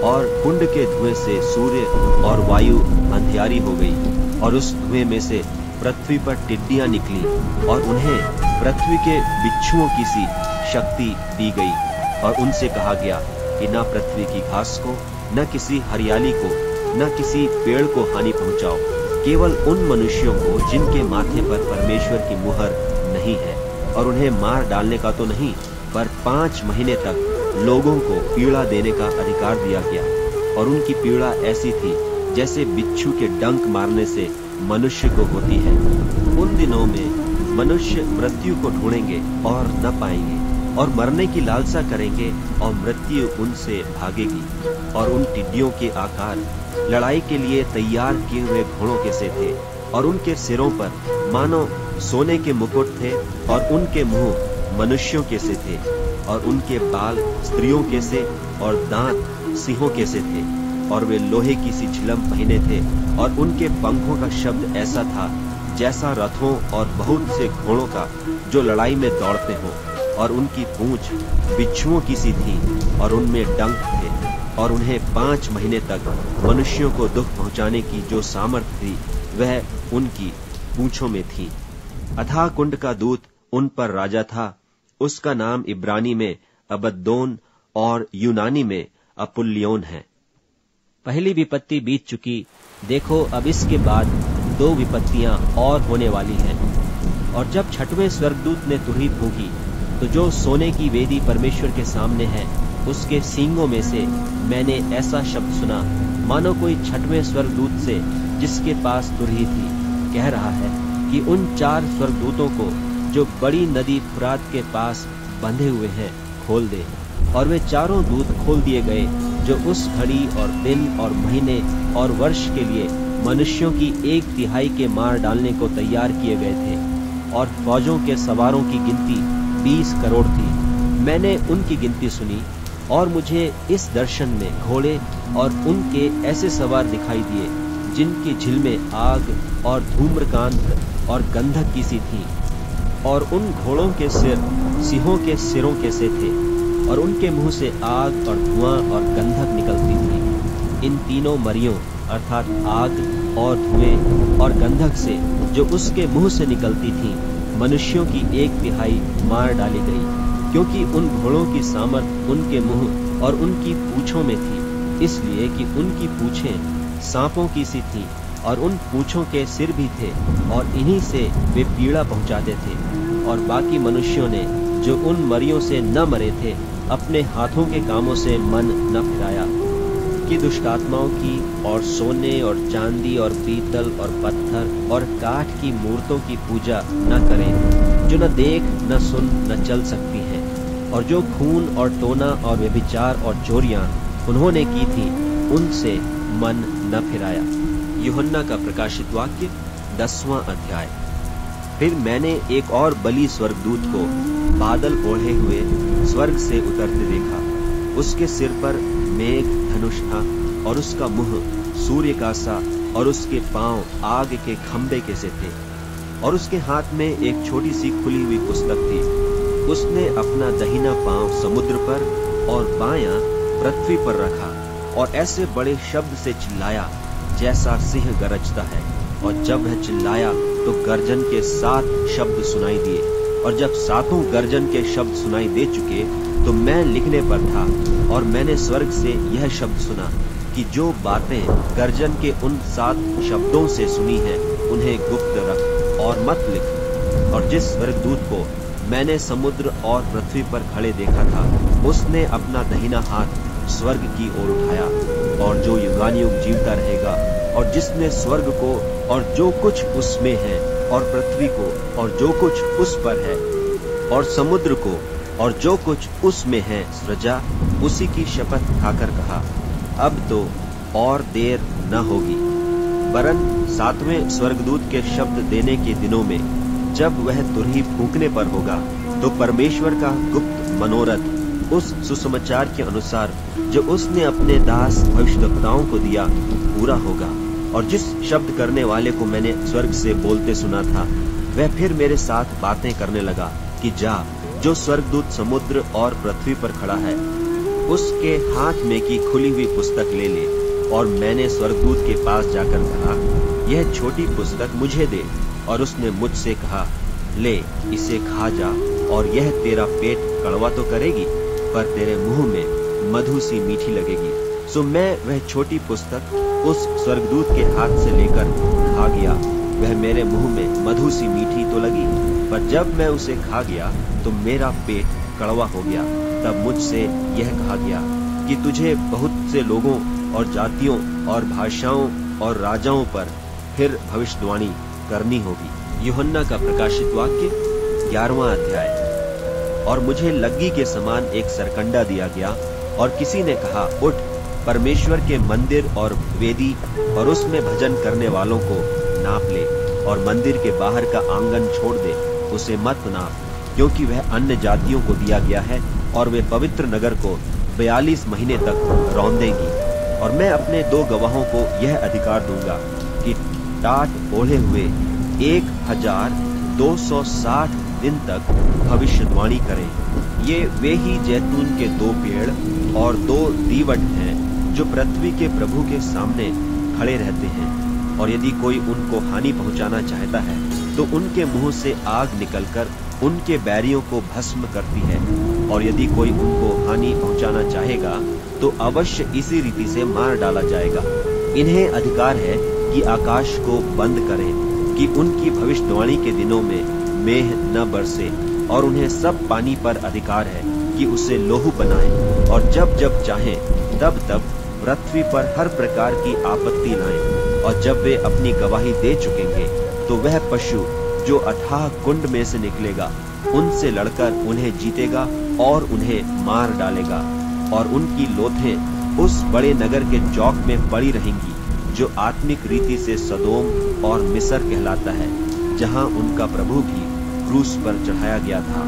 और कुंड के धुएँ से सूर्य और वायु अंधियारी हो गई और उस धुएँ में से पृथ्वी पर टिड्डियाँ निकली और उन्हें पृथ्वी के बिच्छुओं की सी शक्ति दी गई। और उनसे कहा गया कि न पृथ्वी की घास को, न किसी हरियाली को, न किसी पेड़ को हानि पहुंचाओ। केवल उन मनुष्यों को जिनके माथे पर परमेश्वर की मुहर नहीं है और उन्हें मार डालने का तो नहीं, पर पाँच महीने तक लोगों को पीड़ा देने का अधिकार दिया गया। और उनकी पीड़ा ऐसी थी जैसे बिच्छू के डंक मारने से मनुष्य को होती है। उन दिनों में मनुष्य मृत्यु को ढूंढेंगे और न पाएँगे, और मरने की लालसा करेंगे और मृत्यु उनसे भागेगी, और उन टिड्डियों के आकार लड़ाई के लिए तैयार किए हुए घोड़ों के से थे और उनके सिरों पर मानो सोने के मुकुट थे और उनके मुँह मनुष्यों के से थे और उनके बाल स्त्रियों के से और दांत सिंहों के से थे और वे लोहे की सी झिलम पहने थे और उनके पंखों का शब्द ऐसा था जैसा रथों और बहुत से घोड़ों का जो लड़ाई में दौड़ते हों और उनकी पूंछ बिच्छुओं की सी थी और उनमें डंक थे। और उन्हें पाँच महीने तक मनुष्यों को दुख पहुँचाने की जो सामर्थ्य थी, वह उनकी पूछों में थी। अथा कुंड का दूत उन पर राजा था। उसका नाम इब्रानी में अबद्दोन और यूनानी में अपुल्योन है। पहली विपत्ति बीत चुकी। देखो, अब इसके बाद दो विपत्तियाँ और होने वाली हैं। और जब छठवें स्वर्गदूत ने तुरही फूकी तो जो सोने की वेदी परमेश्वर के सामने है उसके सींगों में से मैंने ऐसा शब्द सुना, मानो कोई छठवें स्वर्गदूत से जिसके पास तुरही थी, कह रहा है कि उन चार स्वर्गदूतों को जो बड़ी नदी फुरात के पास बंधे हुए हैं, खोल दे, और वे चारों दूत खोल दिए गए, जो उस घड़ी और दिन और महीने और वर्ष के लिए मनुष्यों की एक तिहाई के मार डालने को तैयार किए गए थे, और फौजों के सवारों की गिनती बीस करोड़ थी। मैंने उनकी गिनती सुनी और मुझे इस दर्शन में घोड़े और उनके ऐसे सवार दिखाई दिए, जिनकी झिल में आग और धूम्रकांत और गंधक की सी थी, और उन घोड़ों के सिर, सिंहों के सिरों के से थे, और उनके मुँह से आग और धुआँ और गंधक निकलती थी। इन तीनों मरियों, अर्थात आग और धुएँ और गंधक से, जो उसके मुँह से निकलती थी, मनुष्यों की एक तिहाई मार डाली गई। क्योंकि उन घोड़ों की सामर्थ उनके मुँह और उनकी पूछों में थी। इसलिए कि उनकी पूछें सांपों की सी थी और उन पूछों के सिर भी थे और इन्हीं से वे पीड़ा पहुंचाते थे। और बाकी मनुष्यों ने जो उन मरियों से न मरे थे, अपने हाथों के कामों से मन न फिराया। कि दुष्टात्माओं की और सोने और चांदी और पीतल और पत्थर और काठ की मूर्तों की पूजा न करें, जो न देख, न सुन, न चल सकती और जो खून और टोना और व्यभिचार और चोरियाँ उन्होंने की थी, उनसे मन न फिराया। युहन्ना का प्रकाशित वाक्य, दसवां अध्याय। फिर मैंने एक और बली स्वर्गदूत को बादल ओढ़े हुए स्वर्ग से उतरते देखा। उसके सिर पर मेघ, धनुष था और उसका मुँह सूर्य का सा और उसके पाँव आग के खंबे के से थे। और उसके हाथ में एक छोटी सी खुली हुई पुस्तक थी। उसने अपना दहिना पाँव समुद्र पर और बाया पृथ्वी पर रखा और ऐसे बड़े शब्द से चिल्लाया जैसा सिंह गरजता है। और जब वह चिल्लाया तो गर्जन के सात शब्द सुनाई दिए। और जब सातों गर्जन के शब्द सुनाई दे चुके तो मैं लिखने पर था और मैंने स्वर्ग से यह शब्द सुना कि जो बातें गर्जन के उन सात शब्दों से सुनी हैं, उन्हें गुप्त रख और मत लिख। और जिस स्वर्गदूत को मैंने समुद्र और पृथ्वी पर खड़े देखा था। उसने अपना दहीना हाथ स्वर्ग की ओर उठाया और जो युगान युग जीवता रहेगा और जिसने स्वर्ग को और जो कुछ उसमें है और पृथ्वी को और जो कुछ उस पर है और समुद्र को और जो कुछ उसमें है, सृजा, उसी की शपथ खाकर कहा, अब तो और देर न होगी। वरन सातवें स्वर्गदूत के शब्द देने के दिनों में जब वह तुरही फूकने पर होगा तो परमेश्वर का गुप्त मनोरथ उस सुसमाचार के अनुसार जो उसने अपने दास भविष्यताओं को दिया, पूरा होगा। और जिस शब्द करने वाले को मैंने स्वर्ग से बोलते सुना था, वह फिर मेरे साथ बातें करने लगा कि जा, जो स्वर्गदूत समुद्र और पृथ्वी पर खड़ा है, उसके हाथ में की खुली हुई पुस्तक ले ले। और मैंने स्वर्गदूत के पास जाकर कहा, यह छोटी पुस्तक मुझे दे। और उसने मुझसे कहा, ले, इसे खा जा, और यह तेरा पेट कड़वा तो करेगी, पर तेरे मुँह में मधु सी मीठी लगेगी। सो मैं वह छोटी पुस्तक उस स्वर्गदूत के हाथ से लेकर खा गया। वह मेरे मुँह में मधु सी मीठी तो लगी, पर जब मैं उसे खा गया तो मेरा पेट कड़वा हो गया। तब मुझसे यह कहा गया कि तुझे बहुत से लोगों और जातियों और भाषाओं और राजाओं पर फिर भविष्यवाणी करनी होगी। युहन्ना का प्रकाशित वाक्य, ग्यारहवा अध्याय। और मुझे लग्गी के समान एक सरकंडा दिया गया, और किसी ने कहा, उठ, परमेश्वर के मंदिर और वेदी, और उसमें भजन करने वालों को नाप ले, और मंदिर के बाहर का आँगन छोड़ दे, उसे मत नाप, क्योंकि वह अन्य जातियों को दिया गया है, और वे पवित्र नगर को बयालीस महीने तक रौंदेंगी। और मैं अपने दो गवाहों को यह अधिकार दूँगा कि टाट ओढ़े हुए एक हज़ार दो सौ साठ दिन तक भविष्यवाणी करें। ये वे ही जैतून के दो पेड़ और दो दीवट हैं जो पृथ्वी के प्रभु के सामने खड़े रहते हैं। और यदि कोई उनको हानि पहुंचाना चाहता है तो उनके मुँह से आग निकलकर उनके बैरियों को भस्म करती है। और यदि कोई उनको हानि पहुंचाना चाहेगा तो अवश्य इसी रीति से मार डाला जाएगा। इन्हें अधिकार है कि आकाश को बंद करें, कि उनकी भविष्यवाणी के दिनों में मेह न बरसे, और उन्हें सब पानी पर अधिकार है कि उसे लोहू बनाएँ। और जब जब चाहें, तब तब पृथ्वी पर हर प्रकार की आपत्ति लाएँ। और जब वे अपनी गवाही दे चुकेंगे तो वह पशु जो अथाह कुंड में से निकलेगा, उनसे लड़कर उन्हें जीतेगा और उन्हें मार डालेगा। और उनकी लोथें उस बड़े नगर के चौक में पड़ी रहेंगी। जो आत्मिक रीति से सदोम और मिसर कहलाता है, जहाँ उनका प्रभु भी क्रूस पर चढ़ाया गया था।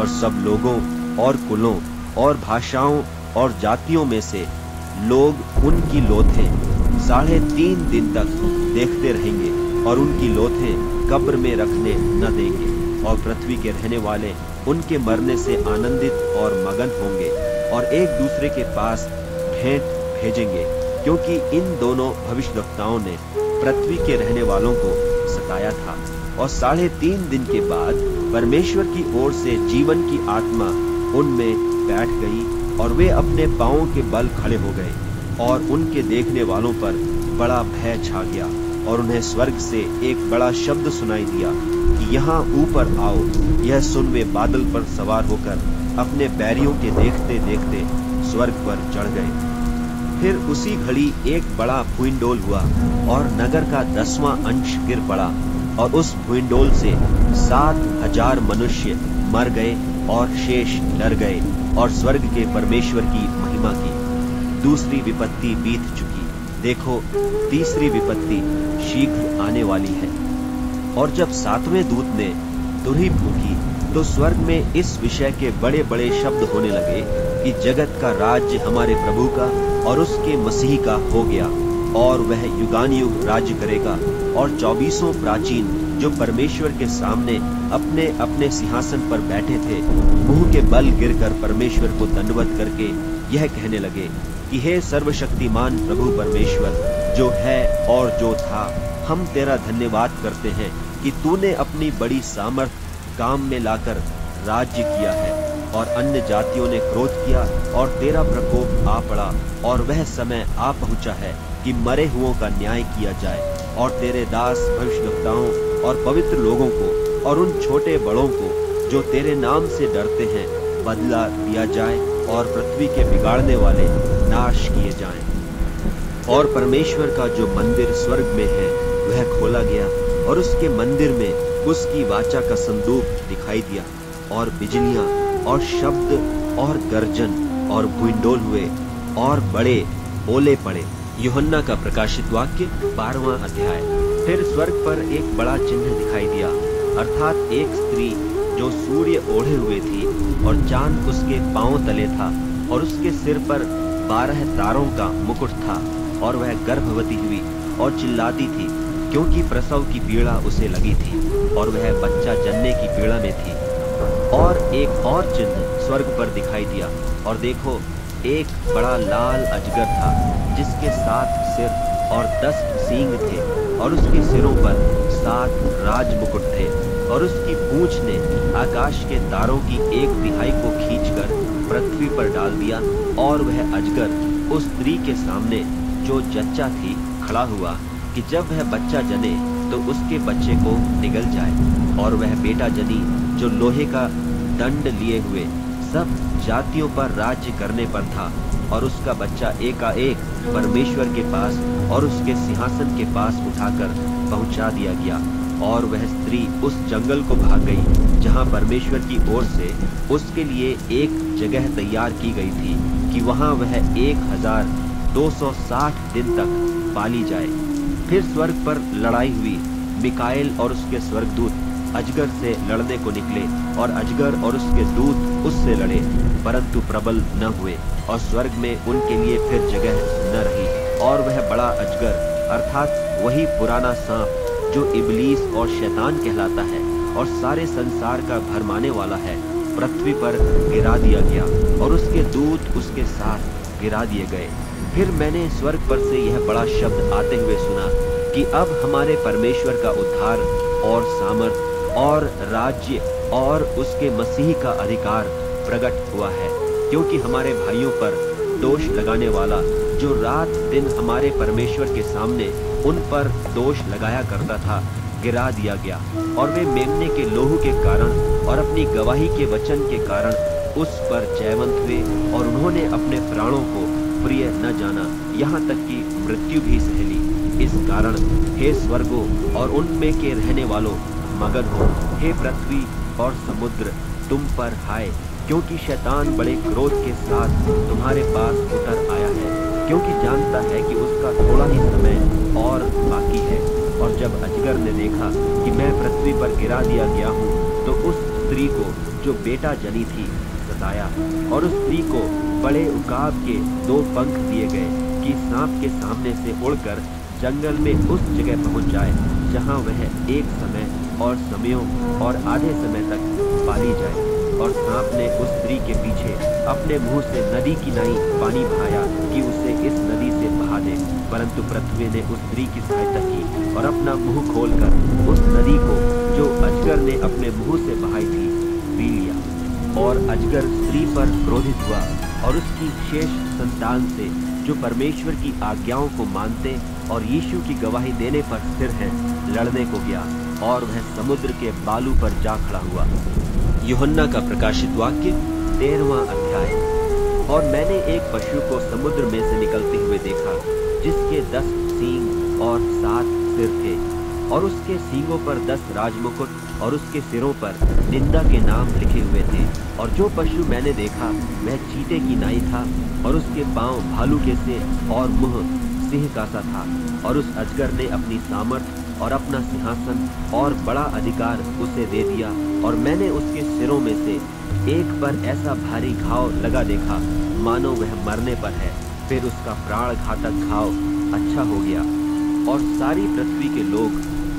और सब लोगों और कुलों और भाषाओं और जातियों में से लोग उनकी लोथें साढ़े तीन दिन तक देखते रहेंगे और उनकी लोथें कब्र में रखने न देंगे। और पृथ्वी के रहने वाले उनके मरने से आनंदित और मगन होंगे और एक दूसरे के पास भेंट भेजेंगे। क्योंकि इन दोनों भविष्यवक्ताओं ने पृथ्वी के रहने वालों को सताया था। और साढ़े तीन दिन के बाद परमेश्वर की ओर से जीवन की आत्मा उनमें बैठ गई और वे अपने पाओ के बल खड़े हो गए और उनके देखने वालों पर बड़ा भय छा गया और उन्हें स्वर्ग से एक बड़ा शब्द सुनाई दिया कि यहाँ ऊपर आओ, यह सुन वे बादल पर सवार होकर अपने बैरियों के देखते देखते स्वर्ग पर चढ़ गए। फिर उसी घड़ी एक बड़ा भूइंडोल हुआ और नगर का दसवां अंश गिर पड़ा और उस भूइंडोल से सात हज़ार मनुष्य मर गए और शेष डर गए और स्वर्ग के परमेश्वर की महिमा की। दूसरी विपत्ति बीत चुकी। देखो, तीसरी विपत्ति शीघ्र आने वाली है। और जब सातवें दूत ने तुरही फूकी तो स्वर्ग में इस विषय के बड़े बड़े शब्द होने लगे कि जगत का राज्य हमारे प्रभु का और उसके मसीह का हो गया, और वह युगान युग राज्य करेगा, और चौबीसों प्राचीन जो परमेश्वर के सामने अपने अपने सिंहासन पर बैठे थे, मुँह के बल गिरकर परमेश्वर को दंडवत करके यह कहने लगे कि हे सर्वशक्तिमान प्रभु परमेश्वर, जो है और जो था, हम तेरा धन्यवाद करते हैं कि तूने अपनी बड़ी सामर्थ काम में लाकर राज्य किया है। और अन्य जातियों ने क्रोध किया और तेरा प्रकोप आ पड़ा और वह समय आ पहुँचा है कि मरे हुओं का न्याय किया जाए और तेरे दास भविष्यवक्ताओं और पवित्र लोगों को और उन छोटे बड़ों को जो तेरे नाम से डरते हैं बदला दिया जाए और पृथ्वी के बिगाड़ने वाले नाश किए जाएँ। और परमेश्वर का जो मंदिर स्वर्ग में है, वह खोला गया और उसके मंदिर में उसकी वाचा का संदूक दिखाई दिया और बिजलियाँ और शब्द और गर्जन और भूडोल हुए और बड़े ओले पड़े। युहन्ना का प्रकाशित वाक्य बारवा अध्याय। फिर स्वर्ग पर एक बड़ा चिन्ह दिखाई दिया। अर्थात एक स्त्री जो सूर्य ओढ़े हुए थी और चाँद उसके पाँव तले था और उसके सिर पर बारह तारों का मुकुट था और वह गर्भवती हुई और चिल्लाती थी, क्योंकि प्रसव की पीड़ा उसे लगी थी और वह बच्चा जनने की पीड़ा में थी। और एक और चिन्ह स्वर्ग पर दिखाई दिया। और देखो, एक बड़ा लाल अजगर था, जिसके सात सिर और दस सींग थे, और उसके सिरों पर सात राज मुकुट थे, और उसकी पूंछ ने आकाश के तारों की एक तिहाई को खींचकर पृथ्वी पर डाल दिया, और वह अजगर उस स्त्री के सामने जो जच्चा थी, खड़ा हुआ, कि जब वह बच्चा जने तो उसके बच्चे को निगल जाए, और वह बेटा जनी जो लोहे का दंड लिए हुए सब जातियों पर राज्य करने पर था और उसका बच्चा एकाएक परमेश्वर के पास और उसके सिंहासन के पास उठाकर पहुँचा दिया गया। और वह स्त्री उस जंगल को भाग गई, जहाँ परमेश्वर की ओर से उसके लिए एक जगह तैयार की गई थी कि वहाँ वह एक हज़ार दो सौ साठ दिन तक पाली जाए। फिर स्वर्ग पर लड़ाई हुई मिकाइल और उसके स्वर्गदूत अजगर से लड़ने को निकले और अजगर और उसके दूत उससे लड़े, परंतु प्रबल न हुए और स्वर्ग में उनके लिए फिर जगह न रही और वह बड़ा अजगर, अर्थात वही पुराना सांप जो इबलीस और शैतान कहलाता है और सारे संसार का भरमाने वाला है, पृथ्वी पर गिरा दिया गया और उसके दूत उसके साथ गिरा दिए गए। फिर मैंने स्वर्ग पर से यह बड़ा शब्द आते हुए सुना कि अब हमारे परमेश्वर का उद्धार और सामर्थ और राज्य और उसके मसीह का अधिकार प्रकट हुआ है, क्योंकि हमारे भाइयों पर दोष लगाने वाला जो रात दिन हमारे परमेश्वर के सामने उन पर दोष लगाया करता था, गिरा दिया गया। और वे मेमने के लोहू के कारण और अपनी गवाही के वचन के कारण उस पर जयवंत हुए और उन्होंने अपने प्राणों को प्रिय न जाना, यहाँ तक कि मृत्यु भी सहली। इस कारण हे स्वर्गो और उनमें के रहने वालों मगन हो। हे पृथ्वी और समुद्र, तुम पर हाय, क्योंकि शैतान बड़े क्रोध के साथ तुम्हारे पास उतर आया है, क्योंकि जानता है कि उसका थोड़ा ही समय और बाकी है। और जब अजगर ने देखा कि मैं पृथ्वी पर गिरा दिया गया हूँ तो उस स्त्री को जो बेटा जनी थी सताया और उस स्त्री को बड़े उकाब के दो पंख दिए गए कि सांप के सामने से उड़कर जंगल में उस जगह पहुँच जाए, जहाँ वह एक समय और समयों और आधे समय तक पाली जाए और सांप ने उस स्त्री के पीछे अपने मुँह से नदी की नाई पानी बहाया कि उसे इस नदी से बहा दे। परंतु पृथ्वी ने उस स्त्री की सहायता की और अपना मुँह खोलकर उस नदी को, जो अजगर ने अपने मुँह से बहाई थी, पी लिया और अजगर स्त्री पर क्रोधित हुआ और उसकी शेष संतान से, जो परमेश्वर की आज्ञाओं को मानते और यीशु की गवाही देने पर स्थिर है, लड़ने को गया। और वह समुद्र के बालू पर जा खड़ा हुआ। युहन्ना का प्रकाशित वाक्य, तेरहवा अध्याय। और मैंने एक पशु को समुद्र में से निकलते हुए देखा, जिसके दस सींग और सात सिर थे, और उसके सींगों पर दस राजमुकुट और उसके सिरों पर निंदा के नाम लिखे हुए थे। और जो पशु मैंने देखा, वह चीते की नाई था, और उसके पाँव भालू के से और मुँह सिंह का सा था, और उस अजगर ने अपनी सामर्थ और अपना सिंहासन और बड़ा अधिकार उसे दे दिया। और मैंने उसके सिरों में से एक पर ऐसा भारी घाव लगा देखा। मानो वह मरने पर है। फिर उसका प्राण घातक घाव अच्छा हो गया। और सारी पृथ्वी के लोग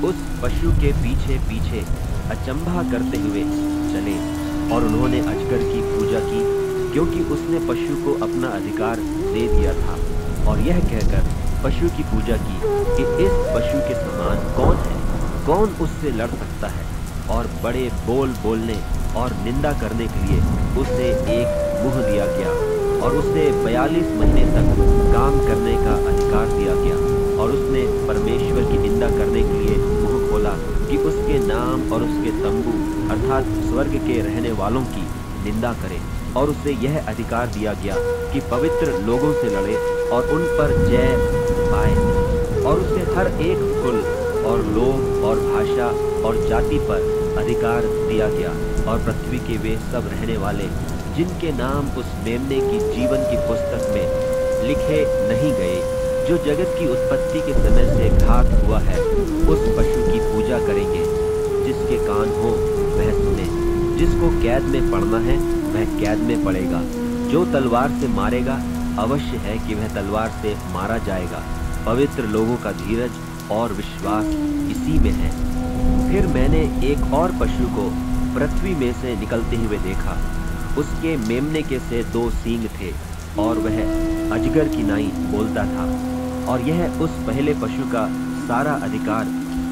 उस पशु के पीछे पीछे अचंभा करते हुए चले। और उन्होंने अजगर की पूजा की, क्योंकि उसने पशु को अपना अधिकार दे दिया था। और यह कहकर पशु की पूजा की कि इस पशु के समान कौन है? कौन उससे लड़ सकता है? और बड़े बोल बोलने और निंदा करने के लिए उसे एक मुँह दिया गया और उसे बयालीस महीने तक काम करने का अधिकार दिया गया और उसने परमेश्वर की निंदा करने के लिए मुँह खोला कि उसके नाम और उसके तंबू अर्थात स्वर्ग के रहने वालों की निंदा करे। और उसे यह अधिकार दिया गया कि पवित्र लोगों से लड़े और उन पर जय पाए। और उसे हर एक कुल और लोग और भाषा और जाति पर अधिकार दिया गया और पृथ्वी के वे सब रहने वाले, जिनके नाम उस मेमने की जीवन की पुस्तक में लिखे नहीं गए, जो जगत की उत्पत्ति के समय से घात हुआ है, उस पशु की पूजा करेंगे, जिसके कान हो वह सुने। जिसको कैद में पढ़ना है, वह कैद में पड़ेगा। जो तलवार से मारेगा अवश्य है कि वह तलवार से मारा जाएगा। पवित्र लोगों का धीरज और विश्वास इसी में है। फिर मैंने एक और पशु को पृथ्वी में से निकलते हुए देखा। उसके मेमने के से दो सींग थे और वह अजगर की नाई बोलता था। और यह उस पहले पशु का सारा अधिकार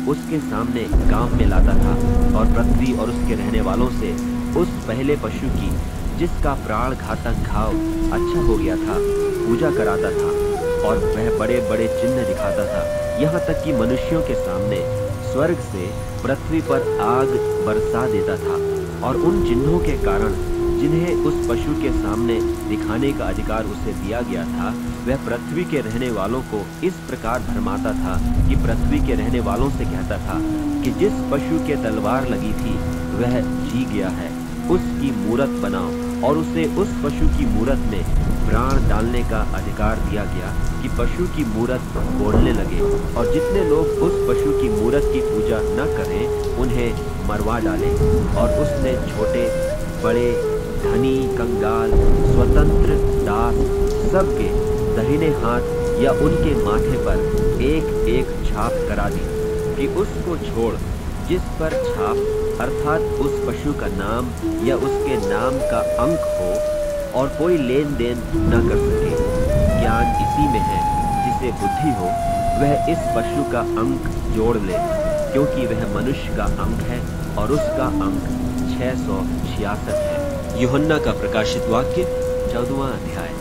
उसके सामने काम में लाता था और पृथ्वी और उसके रहने वालों से उस पहले पशु की जिसका प्राण घातक घाव अच्छा हो गया था, पूजा कराता था और वह बड़े बड़े चिन्ह दिखाता था। यहाँ तक कि मनुष्यों के सामने स्वर्ग से पृथ्वी पर आग बरसा देता था और उन चिन्हों के कारण जिन्हें उस पशु के सामने दिखाने का अधिकार उसे दिया गया था, वह पृथ्वी के रहने वालों को इस प्रकार भरमाता था कि पृथ्वी के रहने वालों से कहता था कि जिस पशु के तलवार लगी थी, वह जी गया है, उसकी मूरत बनाओ। और उसे उस पशु की मूरत में प्राण डालने का अधिकार दिया गया कि पशु की मूरत बोलने लगे और जितने लोग उस पशु की मूरत की पूजा न करें, उन्हें मरवा डाले। और उसने छोटे, बड़े, धनी, कंगाल, स्वतंत्र दास सबके दहिने हाथ या उनके माथे पर एक एक छाप करा दी कि उसको छोड़ जिस पर छाप अर्थात उस पशु का नाम या उसके नाम का अंक हो और कोई लेन देन न कर सके। ज्ञान इसी में है, जिसे बुद्धि हो, वह इस पशु का अंक जोड़ ले, क्योंकि वह मनुष्य का अंक है और उसका अंक छह सौ छियासठ है। युहन्ना का प्रकाशित वाक्य, चौदवा अध्याय।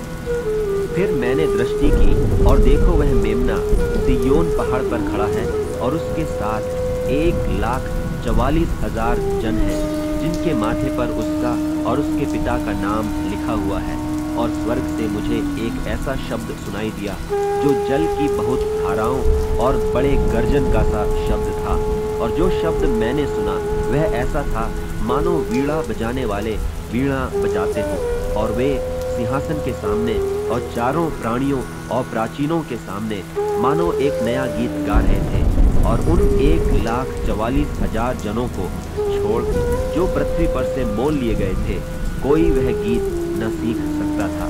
फिर मैंने दृष्टि की और देखो वह मेमना, सियोन पहाड़ पर खड़ा है और उसके साथ एक लाख चवालीस हज़ार जन है, जिनके माथे पर उसका और उसके पिता का नाम लिखा हुआ है। और स्वर्ग से मुझे एक ऐसा शब्द सुनाई दिया, जो जल की बहुत धाराओं और बड़े गर्जन का सा शब्द था। और जो शब्द मैंने सुना, वह ऐसा था, मानो वीणा बजाने वाले वीणा बजाते हो, और वे सिंहासन के सामने और चारों प्राणियों और प्राचीनों के सामने मानो एक नया गीत गा रहे थे। और उन एक लाख चवालीस हज़ार जनों को छोड़ जो पृथ्वी पर से मोल लिए गए थे, कोई वह गीत न सीख सकता था।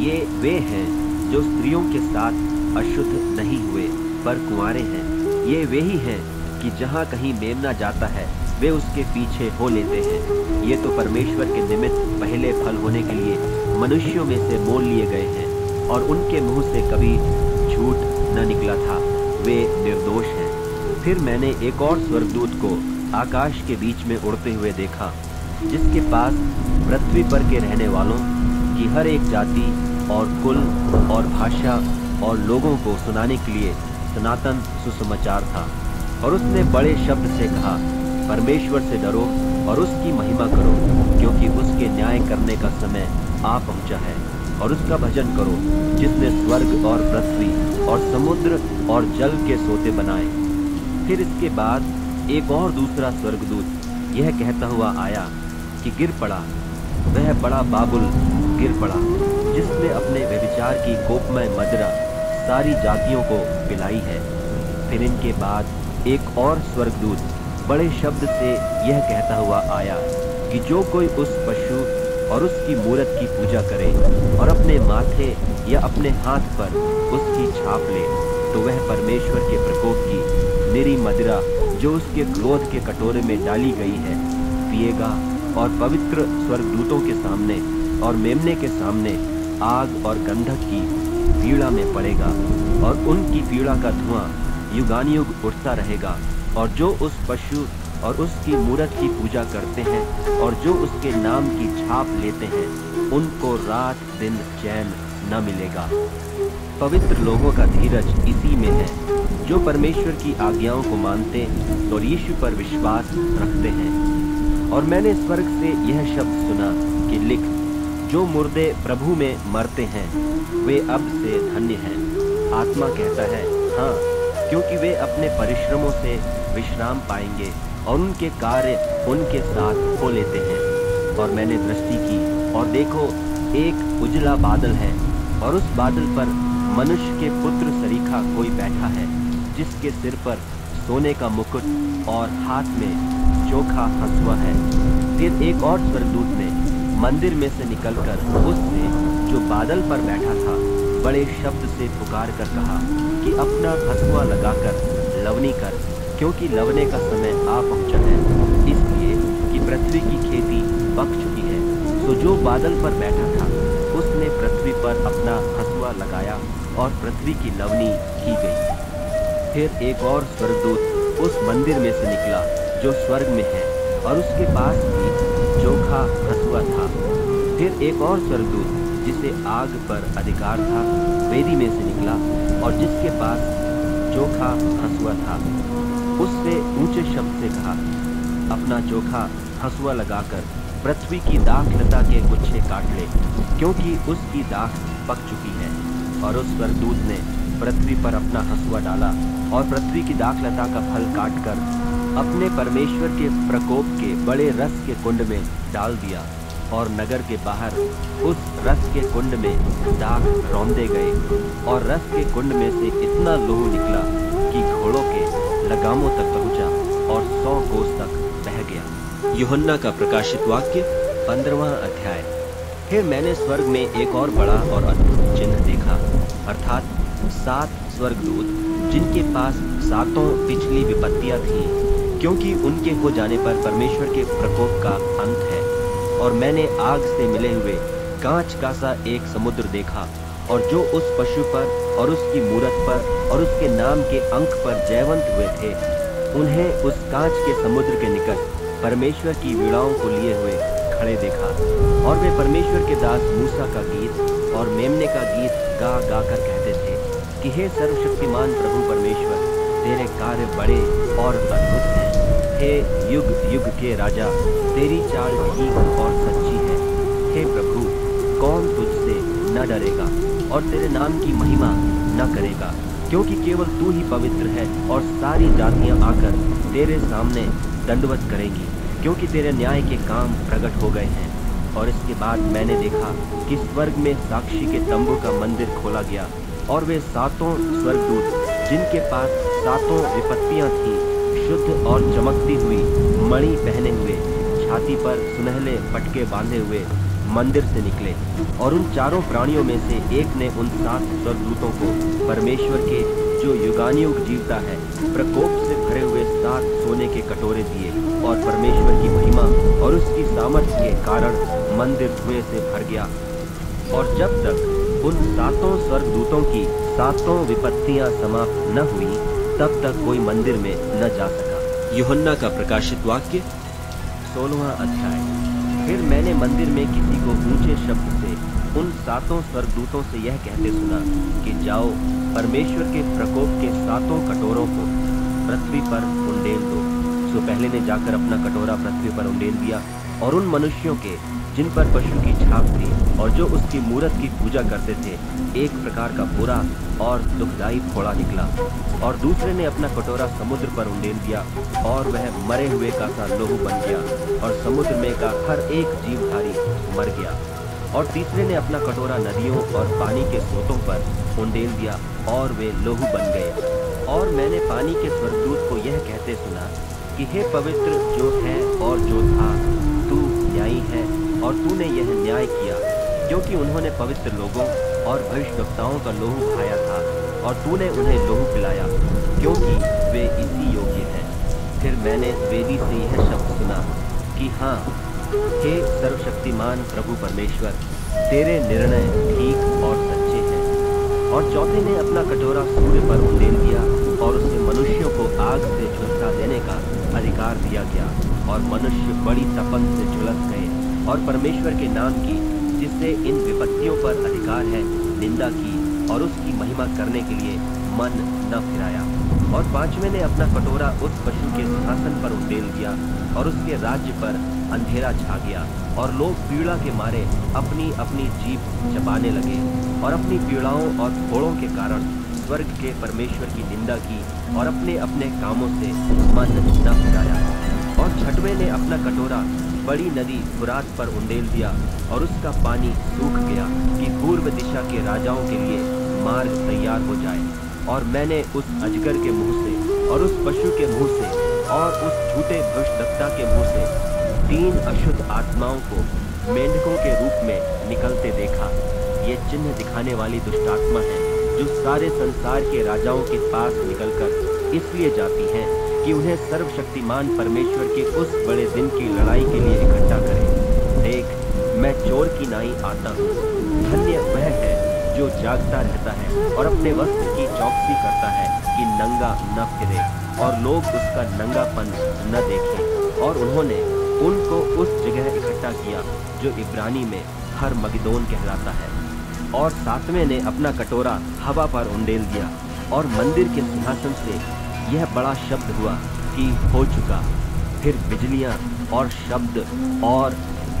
ये वे हैं जो स्त्रियों के साथ अशुद्ध नहीं हुए, पर कुंवारे हैं। ये वे ही हैं कि जहाँ कहीं मेमना जाता है, वे उसके पीछे हो लेते हैं। ये तो परमेश्वर के निमित्त पहले फल होने के लिए मनुष्यों में से मोल लिए गए हैं, और उनके मुँह से कभी झूठ न निकला था। वे निर्दोष हैं। फिर मैंने एक और स्वर्गदूत को आकाश के बीच में उड़ते हुए देखा, जिसके पास पृथ्वी पर के रहने वालों की हर एक जाति और कुल और भाषा और लोगों को सुनाने के लिए सनातन सुसमाचार था। और उसने बड़े शब्द से कहा, परमेश्वर से डरो और उसकी महिमा करो, क्योंकि उसके न्याय करने का समय आ पहुँचा है। और उसका भजन करो जिसने स्वर्ग और पृथ्वी और समुद्र और जल के सोते बनाए। फिर इसके बाद एक और दूसरा स्वर्गदूत यह कहता हुआ आया कि गिर पड़ा। वह बड़ा बाबुल गिर पड़ा, जिसने अपने व्यविचार की कोपमय मदरा सारी जातियों को पिलाई है। फिर इनके बाद एक और स्वर्गदूत बड़े शब्द से यह कहता हुआ आया कि जो कोई उस पशु और उसकी मूर्त की पूजा करे और अपने माथे या अपने हाथ पर उसकी छाप ले। तो वह परमेश्वर के प्रकोप की मेरी मदिरा, जो उसके क्रोध के कटोरे में डाली गई है, पिएगा और पवित्र स्वर्गदूतों के सामने और मेमने के सामने आग और गंधक की पीड़ा में पड़ेगा और उनकी पीड़ा का धुआँ युगानुयुग उठता रहेगा। और जो उस पशु और उसकी मूर्त की पूजा करते हैं और जो उसके नाम की छाप लेते हैं, उनको रात दिन चैन न मिलेगा। पवित्र लोगों का धीरज इसी में है, जो परमेश्वर की आज्ञाओं को मानते और यीशु पर विश्वास रखते हैं। और मैंने स्वर्ग से यह शब्द सुना कि लिख, जो मुर्दे प्रभु में मरते हैं, वे अब से धन्य हैं। आत्मा कहता है हाँ क्योंकि वे अपने परिश्रमों से विश्राम पाएँगे और उनके कार्य उनके साथ हो लेते हैं। और मैंने दृष्टि की, और देखो, एक उजला बादल है, और उस बादल पर मनुष्य के पुत्र सरीखा कोई बैठा है, जिसके सिर पर सोने का मुकुट और हाथ में चोखा हंसुआ है। फिर एक और स्वर्गदूत ने मंदिर में से निकलकर उससे, जो बादल पर बैठा था, बड़े शब्द से पुकार कर कहा कि अपना हंसुआ लगाकर लवनी कर, क्योंकि लवने का समय आ पहुँचा है। इसलिए कि पृथ्वी की खेती पक चुकी है। तो जो बादल पर बैठा था, उसने पृथ्वी पर अपना हंसुआ लगाया और पृथ्वी की लवनी की गई। फिर एक और स्वर्गदूत उस मंदिर में से निकला जो स्वर्ग में है और उसके पास भी चोखा हसुआ था। फिर एक और स्वर्गदूत जिसे आग पर अधिकार था, वेदी में से निकला और जिसके पास चोखा हसुआ था। उससे ऊँचे शब्द से कहा, अपना चोखा हसुआ लगाकर पृथ्वी की दाख लता के गुच्छे काट ले, क्योंकि उसकी दाख पक चुकी है। और उस स्वर्गदूत ने पृथ्वी पर अपना हसुआ डाला और पृथ्वी की दाख लता का फल काटकर अपने परमेश्वर के प्रकोप के बड़े रस के कुंड में डाल दिया और नगर के बाहर उस रस के कुंड में दाग रौंदे गए और रस के कुंड में से इतना लोह निकला कि घोड़ों के लगामों तक पहुँचा और सौ कोस तक बह गया। युहन्ना का प्रकाशित वाक्य पंद्रवा अध्याय। फिर मैंने स्वर्ग में एक और बड़ा और अद्भुत चिन्ह देखा। अर्थात सात स्वर्गदूत, जिनके पास सातों पिछली विपत्तियाँ थीं, क्योंकि उनके हो जाने पर परमेश्वर के प्रकोप का अंत है। और मैंने आग से मिले हुए कांच का सा एक समुद्र देखा, और जो उस पशु पर और उसकी मूरत पर और उसके नाम के अंक पर जयवंत हुए थे, उन्हें उस कांच के समुद्र के निकट परमेश्वर की वीड़ाओं को लिए हुए खड़े देखा और वे परमेश्वर के दास मूसा का गीत और मेमने का गीत गा गा कर कहते थे कि हे सर्वशक्तिमान प्रभु परमेश्वर, तेरे कार्य बड़े और अद्भुत हैं। हे युग युग के राजा, तेरी चाल ठीक और सच्ची है। हे प्रभु, कौन तुझसे न डरेगा और तेरे नाम की महिमा न करेगा? क्योंकि केवल तू ही पवित्र है और सारी जातियाँ आकर तेरे सामने दंडवत करेंगी। क्योंकि तेरे न्याय के काम प्रकट हो गए हैं, और इसके बाद मैंने देखा कि स्वर्ग में साक्षी के तंबू का मंदिर खोला गया, और वे सातों स्वर्गदूत, जिनके पास सातों विपत्तियाँ थी, शुद्ध और चमकती हुई, मणि पहने हुए, छाती पर सुनहले पटके बांधे हुए मंदिर से निकले, और उन चारों प्राणियों में से एक ने उन सात स्वर्गदूतों को, परमेश्वर के जो युगानुयुग जीवता है, प्रकोप से भरे हुए सात सोने के कटोरे दिए और परमेश्वर की महिमा और उसकी सामर्थ्य के कारण मंदिर धुएँ से भर गया। और जब तक उन सातों स्वर्गदूतों की सातों विपत्तियाँ समाप्त न हुई तब तक कोई मंदिर में न जा सका। युहन्ना का प्रकाशित वाक्य? सोलवा अध्याय। फिर मैंने मंदिर में किसी को ऊँचे शब्द से उन सातों स्वर्गदूतों से यह कहते सुना कि जाओ परमेश्वर के प्रकोप के सातों कटोरों को पृथ्वी पर उंडेल दो। सो पहले ने जाकर अपना कटोरा पृथ्वी पर उंडेल दिया और उन मनुष्यों के, जिन पर पशु की छाप थी और जो उसकी मूर्त की पूजा करते थे, एक प्रकार का बुरा और दुखदायी फोड़ा निकला। और दूसरे ने अपना कटोरा समुद्र पर उंडेल दिया और वह मरे हुए का सा लोहू बन गया और समुद्र में का हर एक जीवधारी मर गया। और तीसरे ने अपना कटोरा नदियों और पानी के स्रोतों पर उंडेल दिया और वे लोहू बन गए। और मैंने पानी के स्वर्गदूत को यह कहते सुना कि हे पवित्र जो है और जो था, तू न्यायी है और तूने यह न्याय किया, क्योंकि उन्होंने पवित्र लोगों और भविष्यवक्ताओं का लोहू खाया था और तूने उन्हें लोहू पिलाया, क्योंकि वे इसी योग्य हैं। फिर मैंने वेदी से यह शब्द सुना कि हाँ हे सर्वशक्तिमान प्रभु परमेश्वर, तेरे निर्णय ठीक और सच्चे हैं। और चौथे ने अपना कटोरा सूर्य पर उंडेल दिया और उसे मनुष्यों को आग से झुलसा देने का अधिकार दिया गया और मनुष्य बड़ी तपन से झुलस गए और परमेश्वर के नाम की, जिससे इन विपत्तियों पर अधिकार है, निंदा की और उसकी महिमा करने के लिए मन न फिराया। और पाँचवें ने अपना कटोरा उस पशु के सिंहासन पर उंडेल दिया और उसके राज्य पर अंधेरा छा गया और लोग पीड़ा के मारे अपनी अपनी जीप चबाने लगे और अपनी पीड़ाओं और फोड़ों के कारण स्वर्ग के परमेश्वर की निंदा की और अपने अपने कामों से मन न फिराया और छठवें ने अपना कटोरा बड़ी नदी फुरात पर उंडेल दिया और उसका पानी सूख गया कि पूर्व दिशा के राजाओं के लिए मार्ग तैयार हो जाए। और मैंने उस अजगर के मुँह से और उस पशु के मुँह से और उस झूठे भविष्यवक्ता के मुँह से तीन अशुद्ध आत्माओं को मेंढकों के रूप में निकलते देखा। ये चिन्ह दिखाने वाली दुष्टात्मा है। जो सारे संसार के राजाओं के पास निकलकर इसलिए जाती हैं कि उन्हें सर्वशक्तिमान परमेश्वर के उस बड़े दिन की लड़ाई के लिए इकट्ठा करें। देख, मैं चोर की नाई आता हूँ। धन्य वह है जो जागता रहता है और अपने वस्त्र की चौकसी करता है कि नंगा न फिरे और लोग उसका नंगापन न देखें। और उन्होंने उनको उस जगह इकट्ठा किया जो इब्रानी में हर मगिदोन कहलाता है। और सातवें ने अपना कटोरा हवा पर उंडेल दिया और मंदिर के सिंहासन से यह बड़ा शब्द हुआ कि हो चुका। फिर बिजलियाँ और शब्द और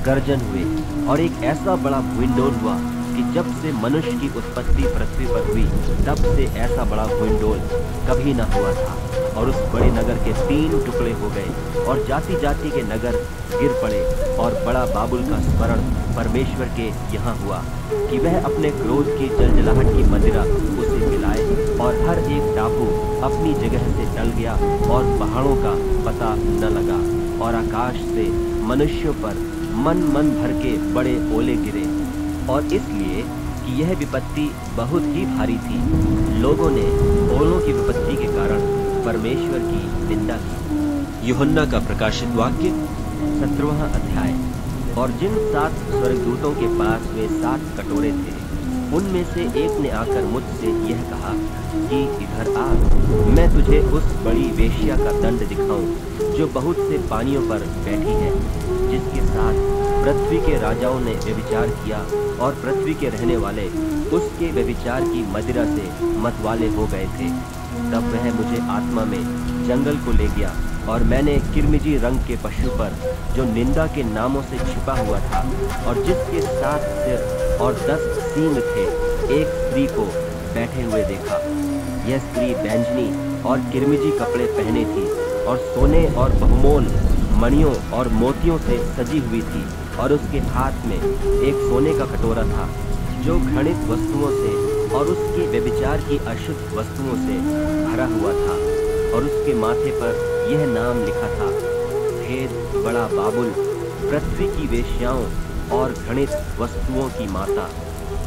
गर्जन हुए और एक ऐसा बड़ा विंडोल हुआ कि जब से मनुष्य की उत्पत्ति पृथ्वी पर हुई, तब से ऐसा बड़ा विंडोल कभी न हुआ था और उस बड़े नगर के तीन टुकड़े हो गए और जाति जाति के नगर गिर पड़े और बड़ा बाबुल का स्मरण परमेश्वर के यहाँ हुआ कि वह अपने क्रोध की जलजलाहट की मंदिरा उसे मिलाए और हर एक टापू अपनी जगह से टल गया और पहाड़ों का पता न लगा और आकाश से मनुष्यों पर मन मन भर के बड़े ओले गिरे और इसलिए यह विपत्ति बहुत ही भारी थी। लोगों ने ओलों की विपत्ति के कारण परमेश्वर की निंदा की। युहन्ना का प्रकाशित वाक्य? सत्रवा अध्याय। और जिन सात स्वर्गदूतों के पास वे सात कटोरे थे उनमें से एक ने आकर मुझसे यह कहा कि इधर आ मैं तुझे उस बड़ी वेश्या का दंड दिखाऊँ जो बहुत से पानियों पर बैठी है जिसके साथ पृथ्वी के राजाओं ने व्यविचार किया और पृथ्वी के रहने वाले उसके व्यविचार की मदिरा से मतवाले हो गए थे। तब वह मुझे आत्मा में जंगल को ले गया और मैंने किरमिजी रंग के पशु पर, जो निंदा के नामों से छिपा हुआ था और जिसके सात सिर और दस सींग थे, एक स्त्री को बैठे हुए देखा। यह स्त्री बैंजनी और किरमिजी कपड़े पहने थी और सोने और बहुमोल, मणियों और मोतियों से सजी हुई थी। और उसके हाथ में एक सोने का कटोरा था, जो घृणित वस्तुओं से और उसके व्यभिचार की अशुद्ध वस्तुओं से भरा हुआ था, और उसके माथे पर यह नाम लिखा था, भेद बड़ा बाबुल, पृथ्वी की वेश्याओं और घृणित वस्तुओं की माता।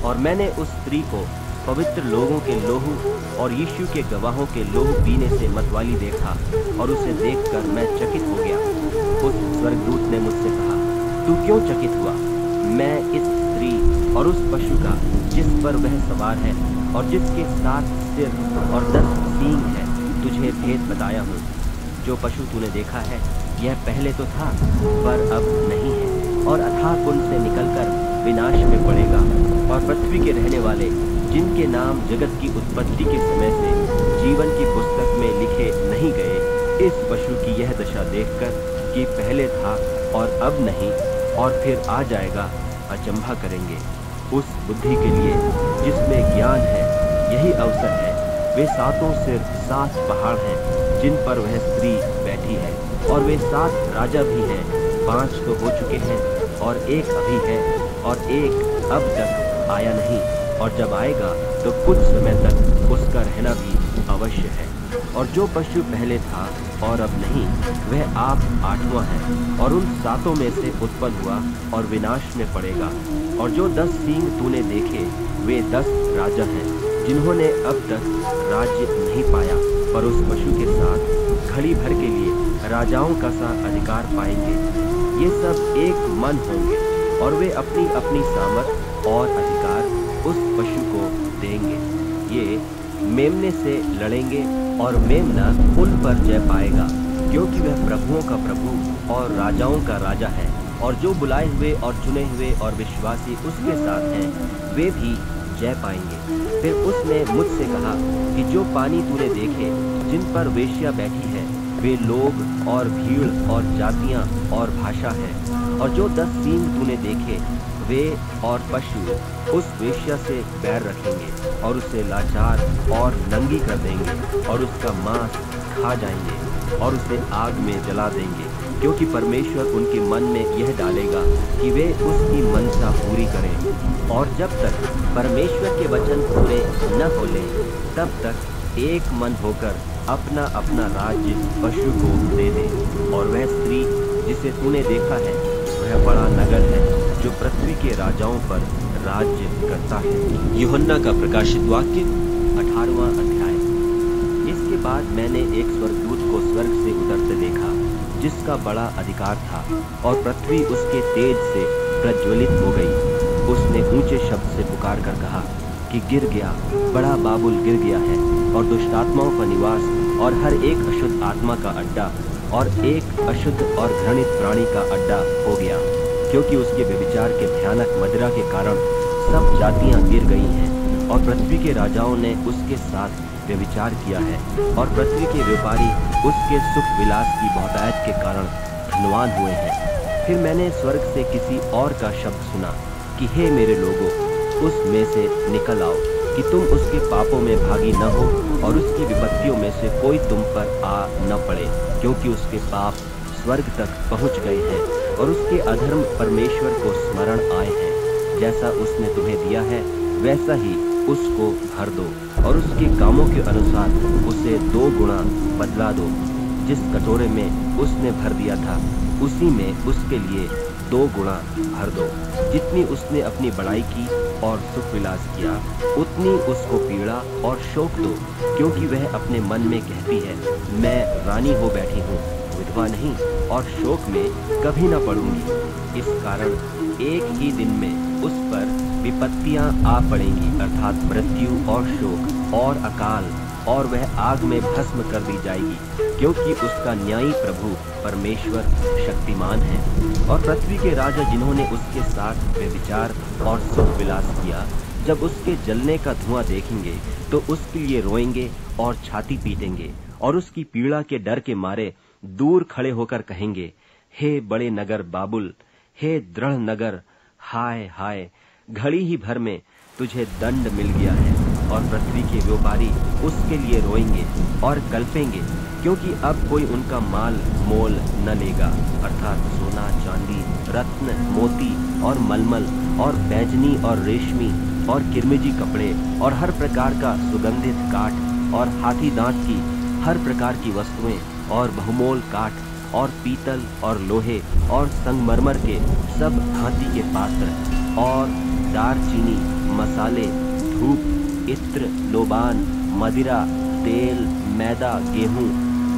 और मैंने उस स्त्री को पवित्र लोगों के लोहू और यीशु के गवाहों के लोहू पीने से मतवाली देखा, और उसे देखकर मैं चकित हो गया। उस स्वर्गदूत ने मुझसे कहा तू क्यों चकित हुआ? मैं इस स्त्री और उस पशु का, जिस पर वह सवार है और जिसके सात सिर और दस सींग है, तुझे भेद बताया हूँ। जो पशु तूने देखा है, यह पहले तो था, पर अब नहीं है और अथाह कुंड से निकलकर विनाश में पड़ेगा। और पृथ्वी के रहने वाले, जिनके नाम जगत की उत्पत्ति के समय से जीवन की पुस्तक में लिखे नहीं गए, इस पशु की यह दशा देखकर कि पहले था और अब नहीं और फिर आ जाएगा, अचंभा करेंगे। उस बुद्धि के लिए जिसमें ज्ञान है, यही अवसर है। वे सातों सिर सात पहाड़ हैं, जिन पर वह स्त्री बैठी है, और वे सात राजा भी हैं। पाँच तो हो चुके हैं, और एक अभी है, और एक अब तक आया नहीं, और जब आएगा तो कुछ समय तक उसका रहना भी अवश्य है। और जो पशु पहले था और अब नहीं, वह आप आठवां है और उन सातों में से उत्पन्न हुआ और विनाश में पड़ेगा। और जो दस सींग तूने देखे, वे दस राजा हैं, जिन्होंने अब तक राज्य नहीं पाया, पर उस पशु के साथ घड़ी भर के लिए राजाओं का सा अधिकार पाएँगे। ये सब एक मन होंगे और वे अपनी अपनी सामर्थ और अधिकार उस पशु को देंगे। ये मेमने से लड़ेंगे और मेमना उन पर जय पाएगा, क्योंकि वह प्रभुओं का प्रभु और राजाओं का राजा है, और जो बुलाए हुए और चुने हुए और विश्वासी उसके साथ हैं, वे भी जय पाएँगे। फिर उसने मुझसे कहा कि जो पानी तूने देखे, जिन पर वेश्या बैठी है, वे लोग और भीड़ और जातियाँ और भाषा है, और जो दस सींग तूने देखे वे और पशु उस वेश्या से बैर रखेंगे और उसे लाचार और नंगी कर देंगे और उसका मांस खा जाएँगे और उसे आग में जला देंगे, क्योंकि परमेश्वर उनके मन में यह डालेगा कि वे उसकी मनसा पूरी करें। और जब तक परमेश्वर के वचन पूरे न हो ले तब तक एक मन होकर अपना अपना राज्य पशु को दे दे। और वह स्त्री जिसे तूने देखा है वह बड़ा नगर है, जो पृथ्वी के राजाओं पर राज्य करता है। युहन्ना का प्रकाशित वाक्य अठारवा अध्याय। इसके बाद मैंने एक स्वर्गदूत को स्वर्ग से उतरते देखा, जिसका बड़ा अधिकार था, और पृथ्वी उसके तेज से प्रज्वलित हो गई। उसने ऊँचे शब्द से पुकार कर कहा कि गिर गया, बड़ा बाबुल गिर गया है, और दुष्टात्माओं का निवास और हर एक अशुद्ध आत्मा का अड्डा और एक अशुद्ध और घृणित प्राणी का अड्डा हो गया, क्योंकि उसके व्यविचार के भयानक मदिरा के कारण सब जातियाँ गिर गई हैं और पृथ्वी के राजाओं ने उसके साथ व्यविचार किया है और पृथ्वी के व्यापारी उसके सुख विलास की बहुतायत के कारण धनवान हुए हैं। फिर मैंने स्वर्ग से किसी और का शब्द सुना कि, हे मेरे लोगों, उस में से निकल आओ। कि तुम उसके पापों में भागी न हो और उसकी विपत्तियों में से कोई तुम पर आ न पड़े, क्योंकि उसके पाप स्वर्ग तक पहुँच गए हैं और उसके अधर्म परमेश्वर को स्मरण आए हैं। जैसा उसने तुम्हें दिया है, वैसा ही उसको भर दो और उसके कामों के अनुसार उसे दो गुणा बदला दो। जिस कटोरे में उसने भर दिया था, उसी में उसके लिए दो गुणा भर दो। जितनी उसने अपनी बड़ाई की और सुख विलास किया। उतनी उसको पीड़ा और शोक दो क्योंकि वह अपने मन में कहती है, मैं रानी हो बैठी हूँ, विधवा नहीं, और शोक में कभी ना पड़ूँगी। इस कारण एक ही दिन में उस पर विपत्तियाँ आ पड़ेंगी, अर्थात मृत्यु और शोक और अकाल। और वह आग में भस्म कर दी जाएगी, क्योंकि उसका न्यायी प्रभु परमेश्वर शक्तिमान है और पृथ्वी के राजा जिन्होंने उसके साथ विचार और सुख विलास किया, जब उसके जलने का धुआँ देखेंगे तो उसके लिए रोएँगे और छाती पीटेंगे और उसकी पीड़ा के डर के मारे दूर खड़े होकर कहेंगे, हे बड़े नगर बाबुल, हे दृढ़ नगर, हाय हाय, घड़ी ही भर में तुझे दंड मिल गया है। और पृथ्वी के व्यापारी उसके लिए रोएँगे और कल्पेंगे, क्योंकि अब कोई उनका माल, मोल न लेगा। अर्थात सोना, चांदी, रत्न, मोती और मलमल और बैजनी और रेशमी और किरमिजी कपड़े और हर प्रकार का सुगंधित काठ और हाथी दांत की हर प्रकार की वस्तुएँ और बहुमोल काठ और पीतल और लोहे और संगमरमर के सब भांति के पात्र और दार चीनी मसाले, धूप इत्र, लोबान, मदिरा, तेल, मैदा, गेहूँ,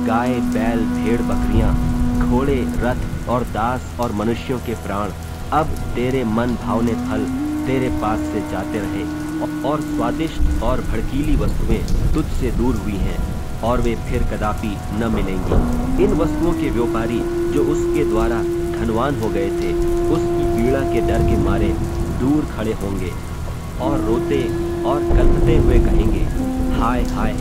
गाय, बैल, भेड़, बकरियाँ, घोड़े, रथ और दास और मनुष्यों के प्राण। अब तेरे मन भावने फल तेरे पास से जाते रहे और स्वादिष्ट और भड़कीली वस्तुएँ तुझसे दूर हुई हैं और वे फिर कदापि न मिलेंगी। इन वस्तुओं के व्यापारी जो उसके द्वारा धनवान हो गए थे, उसकी पीड़ा के डर के मारे दूर खड़े होंगे और रोते और कल्पते हुए कहेंगे, हाय हाय,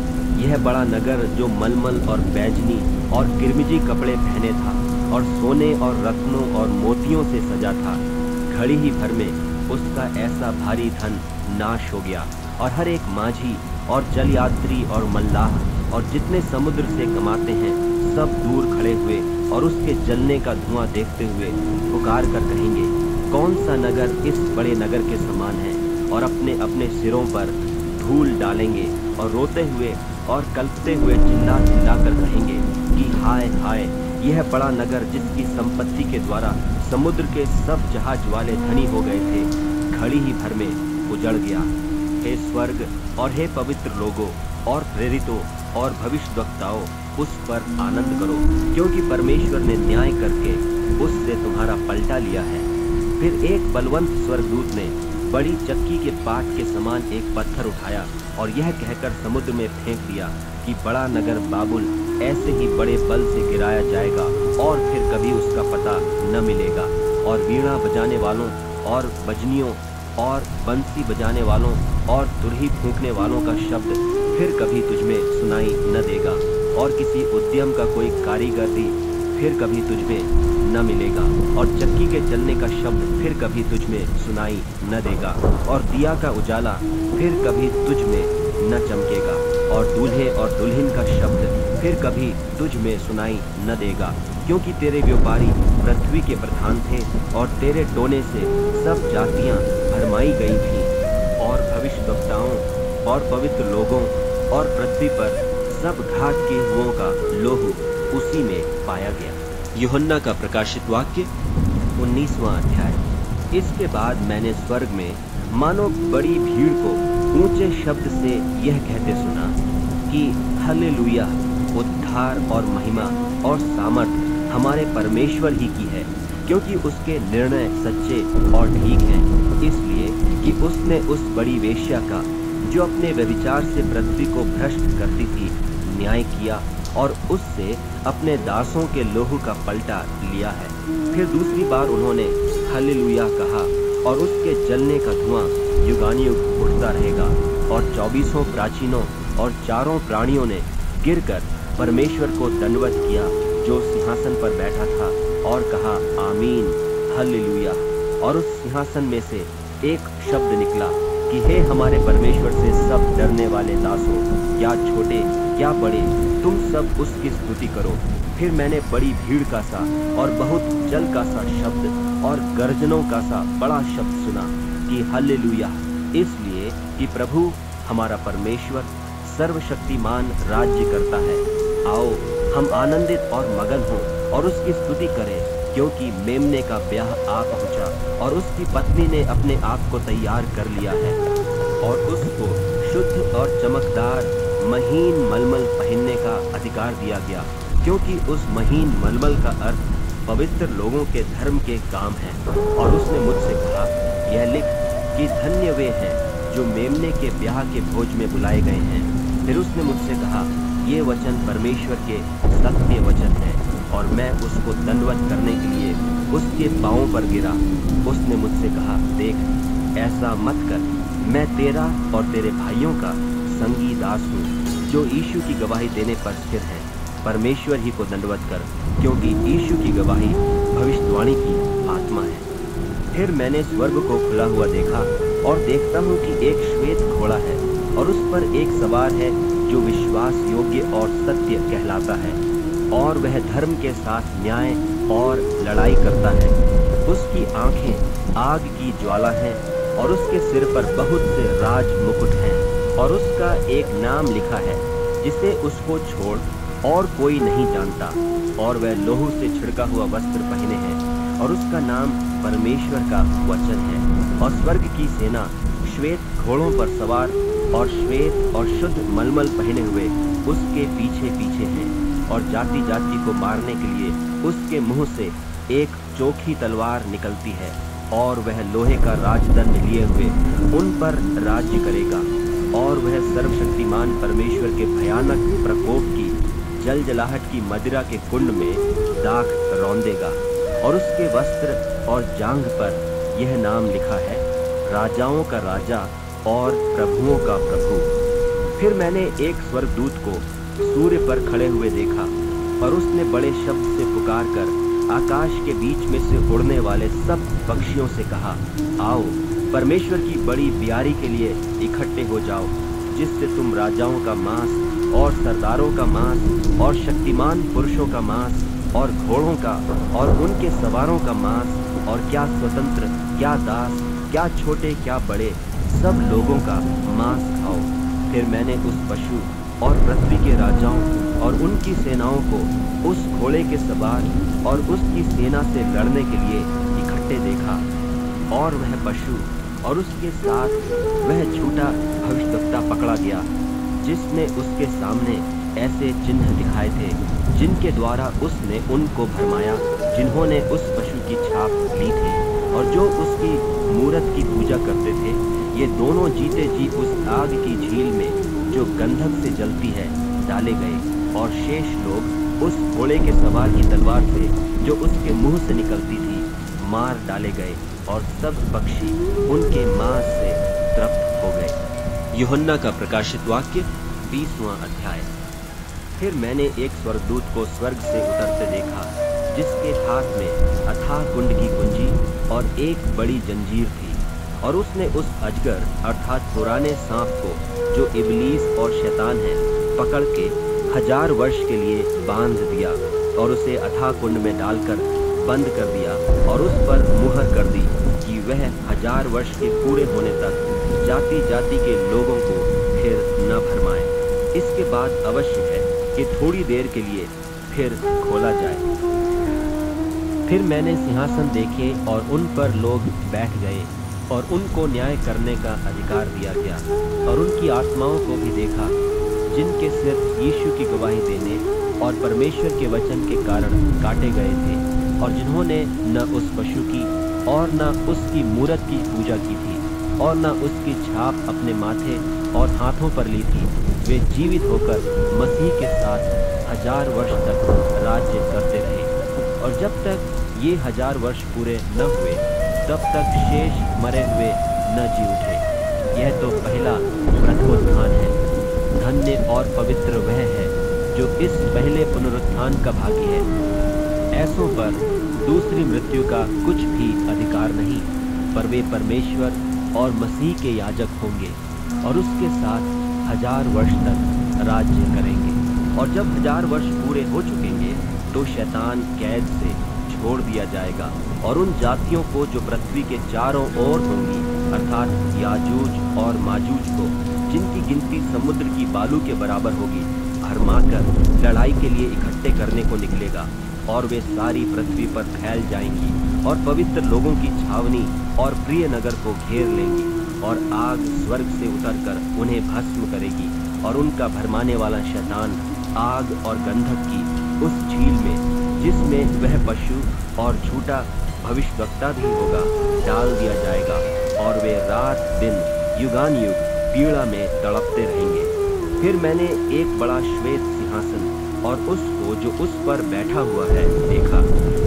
यह बड़ा नगर जो मलमल और बैजनी और किरमिजी कपड़े पहने था और सोने और रत्नों और मोतियों से सजा था। घड़ी ही भर में उसका ऐसा भारी धन नाश हो गया और हर एक माझी और जल यात्री और मल्लाह और जितने समुद्र से कमाते हैं, सब दूर खड़े हुए और उसके जलने का धुआँ देखते हुए पुकार कर कहेंगे, कौन सा नगर इस बड़े नगर के समान है और अपने अपने सिरों पर धूल डालेंगे और रोते हुए और कल्पते हुए चिल्ला चिल्ला कर कहेंगे कि हाय हाय, यह बड़ा नगर जिसकी संपत्ति के द्वारा समुद्र के सब जहाज़ वाले धनी हो गए थे, घड़ी ही भर में उजड़ गया। हे स्वर्ग और हे पवित्र लोगों और प्रेरितों और भविष्य वक्ताओं उस पर आनंद करो, क्योंकि परमेश्वर ने न्याय करके उससे तुम्हारा पलटा लिया है। फिर एक बलवंत स्वर्गदूत ने बड़ी चक्की के पाट के समान एक पत्थर उठाया और यह कहकर समुद्र में फेंक दिया कि बड़ा नगर बाबुल ऐसे ही बड़े बल से गिराया जाएगा और फिर कभी उसका पता न मिलेगा। और वीणा बजाने वालों और बजनियों और बंसी बजाने वालों और दुरही फूकने वालों का शब्द फिर कभी तुझमें सुनाई न देगा। और किसी उद्यम का कोई कारीगर भी फिर कभी तुझमें न मिलेगा। और चक्की के चलने का शब्द फिर कभी तुझमें सुनाई न देगा। और दिया का उजाला फिर कभी तुझमें न चमकेगा। और दूल्हे और दुल्हन का शब्द फिर कभी तुझ में सुनाई न देगा। क्योंकि तेरे व्यापारी पृथ्वी के प्रधान थे और तेरे टोने से सब जातियाँ भरमाई गई थी। और भविष्य वक्ताओं और पवित्र लोगों और पृथ्वी पर सब घात के हुओं का लोहू उसी में पाया गया। युहन्ना का प्रकाशित वाक्य, उन्नीसवा अध्याय। इसके बाद मैंने स्वर्ग में मानो बड़ी भीड़ को ऊँचे शब्द से यह कहते सुना कि हले उद्धार और महिमा और सामर्थ हमारे परमेश्वर ही की है, क्योंकि उसके निर्णय सच्चे और ठीक हैं। इसलिए कि उसने उस बड़ी वेश्या का, जो अपने व्यविचार से पृथ्वी को भ्रष्ट करती थी, न्याय किया और उससे अपने दासों के लोहू का पलटा लिया है। फिर दूसरी बार उन्होंने, हल्लेलुया कहा और उसके जलने का धुआँ युगानुयुग उठता रहेगा और चौबीसों प्राचीनों और चारों प्राणियों ने गिरकर परमेश्वर को दंडवत किया, जो सिंहासन पर बैठा था और कहा, आमीन, हल्लेलुया और उस सिंहासन में से एक शब्द निकला कि, हे हमारे परमेश्वर से सब डरने वाले दासों, क्या छोटे क्या बड़े तुम सब उसकी स्तुति करो? फिर मैंने बड़ी भीड़ का सा और बहुत जल का सा शब्द और गर्जनों का सा बड़ा शब्द सुना कि हल्लेलुया इसलिए कि प्रभु हमारा परमेश्वर सर्वशक्तिमान राज्य करता है। आओ, हम आनंदित और मगन हों और उसकी स्तुति करें, क्योंकि मेमने का ब्याह आ पहुँचा और उसकी पत्नी ने अपने आप को तैयार कर लिया है और उसको शुद्ध और चमकदार महीन मलमल पहनने का अधिकार दिया गया, क्योंकि उस महीन मलमल का अर्थ पवित्र लोगों के धर्म के काम है। और उसने मुझसे कहा, यह लिख कि धन्य वे हैं जो मेमने के ब्याह के भोज में बुलाए गए हैं। फिर उसने मुझसे कहा, ये वचन परमेश्वर के सत्य वचन है, और मैं उसको दंडवत करने के लिए उसके पांवों पर गिरा। उसने मुझसे कहा, देख, ऐसा मत कर। मैं तेरा और तेरे भाइयों का संगी दास हूँ जो यीशु की गवाही देने पर स्थिर है, परमेश्वर ही को दंडवत कर, क्योंकि यीशु की गवाही भविष्यवाणी की आत्मा है। फिर मैंने स्वर्ग को खुला हुआ देखा, और देखता हूँ कि एक श्वेत घोड़ा है, और उस पर एक सवार है, जो विश्वास योग्य और सत्य कहलाता है, और वह धर्म के साथ न्याय और लड़ाई करता है। उसकी आँखें आग की ज्वाला हैं, और उसके सिर पर बहुत से राज मुकुट हैं। और उसका एक नाम लिखा है, जिसे उसको छोड़ और कोई नहीं जानता। और वह लोहू से छिड़का हुआ वस्त्र पहने हैं, और उसका नाम परमेश्वर का वचन है। और स्वर्ग की सेना श्वेत घोड़ों पर सवार और श्वेत और शुद्ध मलमल पहने हुए उसके पीछे पीछे हैं, और जाति जाति को मारने के लिए उसके मुँह से एक चोखी तलवार निकलती है, और वह लोहे का राजदंड लिए हुए उन पर राज्य करेगा। और वह सर्वशक्तिमान परमेश्वर के भयानक प्रकोप की जल जलाहट की मदिरा के कुंड में दाख रौंदेगा। और उसके वस्त्र और जांग पर यह नाम लिखा है, राजाओं का राजा और प्रभुओं का प्रभु। फिर मैंने एक स्वर्गदूत को सूर्य पर खड़े हुए देखा, और उसने बड़े शब्द से पुकार कर आकाश के बीच में से उड़ने वाले सब पक्षियों से कहा, आओ परमेश्वर की बड़ी बियारी के लिए इकट्ठे हो जाओ, जिससे तुम राजाओं का मांस और सरदारों का मांस और शक्तिमान पुरुषों का मांस और घोड़ों का और उनके सवारों का मांस और क्या स्वतंत्र, क्या दास, क्या छोटे, क्या बड़े, सब लोगों का मांस खाओ। फिर मैंने उस पशु और पृथ्वी के राजाओं और उनकी सेनाओं को उस घोड़े के सवार और उसकी सेना से लड़ने के लिए इकट्ठे देखा और वह पशु और उसके साथ वह झूठा भविष्यवक्ता पकड़ा गया, जिसने उसके सामने ऐसे चिन्ह दिखाए थे, जिनके द्वारा उसने उनको भरमाया, जिन्होंने उस पशु की छाप ली थी, और जो उसकी मूर्त की पूजा करते थे, ये दोनों जीते जी उस आग की झील में, जो गंधक से जलती है, डाले गए, और शेष लोग उस घोड़े के सवार की तलवार से, जो उसके मुँह से निकलती थी मार डाले गए और सब पक्षी उनके मांस से तृप्त हो गए। युहन्ना का प्रकाशित वाक्य, बीसवां अध्याय। फिर मैंने एक स्वर्गदूत को स्वर्ग से उतरते देखा, जिसके हाथ में अथाह कुंड की कुंजी और एक बड़ी जंजीर थी, और उसने उस अजगर, अर्थात पुराने सांप को, जो इबलीस और शैतान है, पकड़ के हज़ार वर्ष के लिए बाँध दिया, और उसे अथाह कुंड में डालकर बंद कर दिया और उस पर मुहर कर दी कि वह हज़ार वर्ष के पूरे होने तक जाति जाति के लोगों को फिर न भरमाए। इसके बाद अवश्य है कि थोड़ी देर के लिए फिर खोला जाए। फिर मैंने सिंहासन देखे और उन पर लोग बैठ गए और उनको न्याय करने का अधिकार दिया गया और उनकी आत्माओं को भी देखा, जिनके सिर यीशु की गवाही देने और परमेश्वर के वचन के कारण काटे गए थे। और जिन्होंने न उस पशु की और न उसकी मूर्त की पूजा की थी और न उसकी छाप अपने माथे और हाथों पर ली थी, वे जीवित होकर मसीह के साथ हज़ार वर्ष तक राज्य करते रहे। और जब तक ये हज़ार वर्ष पूरे न हुए, तब तक शेष मरे हुए न जी उठे। यह तो पहला प्रथमोत्थान है। धन्य और पवित्र वह है जो इस पहले पुनरुत्थान का भागी है। ऐसों पर दूसरी मृत्यु का कुछ भी अधिकार नहीं, पर वे परमेश्वर और मसीह के याजक होंगे और उसके साथ हज़ार वर्ष तक राज्य करेंगे। और जब हज़ार वर्ष पूरे हो चुकेंगे तो शैतान कैद से छोड़ दिया जाएगा और उन जातियों को जो पृथ्वी के चारों ओर होंगी, अर्थात याजूज और माजूज को, जिनकी गिनती समुद्र की बालू के बराबर होगी, भरमाकर लड़ाई के लिए इकट्ठे करने को निकलेगा। और वे सारी पृथ्वी पर फैल जाएँगी और पवित्र लोगों की छावनी और प्रिय नगर को घेर लेंगी और आग स्वर्ग से उतरकर उन्हें भस्म करेगी और उनका भरमाने वाला शैतान आग और गंधक की उस झील में, जिसमें वह पशु और झूठा भविष्यवक्ता भी होगा, डाल दिया जाएगा और वे रात, दिन युगान युग पीड़ा में तड़पते रहेंगे। फिर मैंने एक बड़ा श्वेत सिंहासन और उसको जो उस पर बैठा हुआ है, देखा,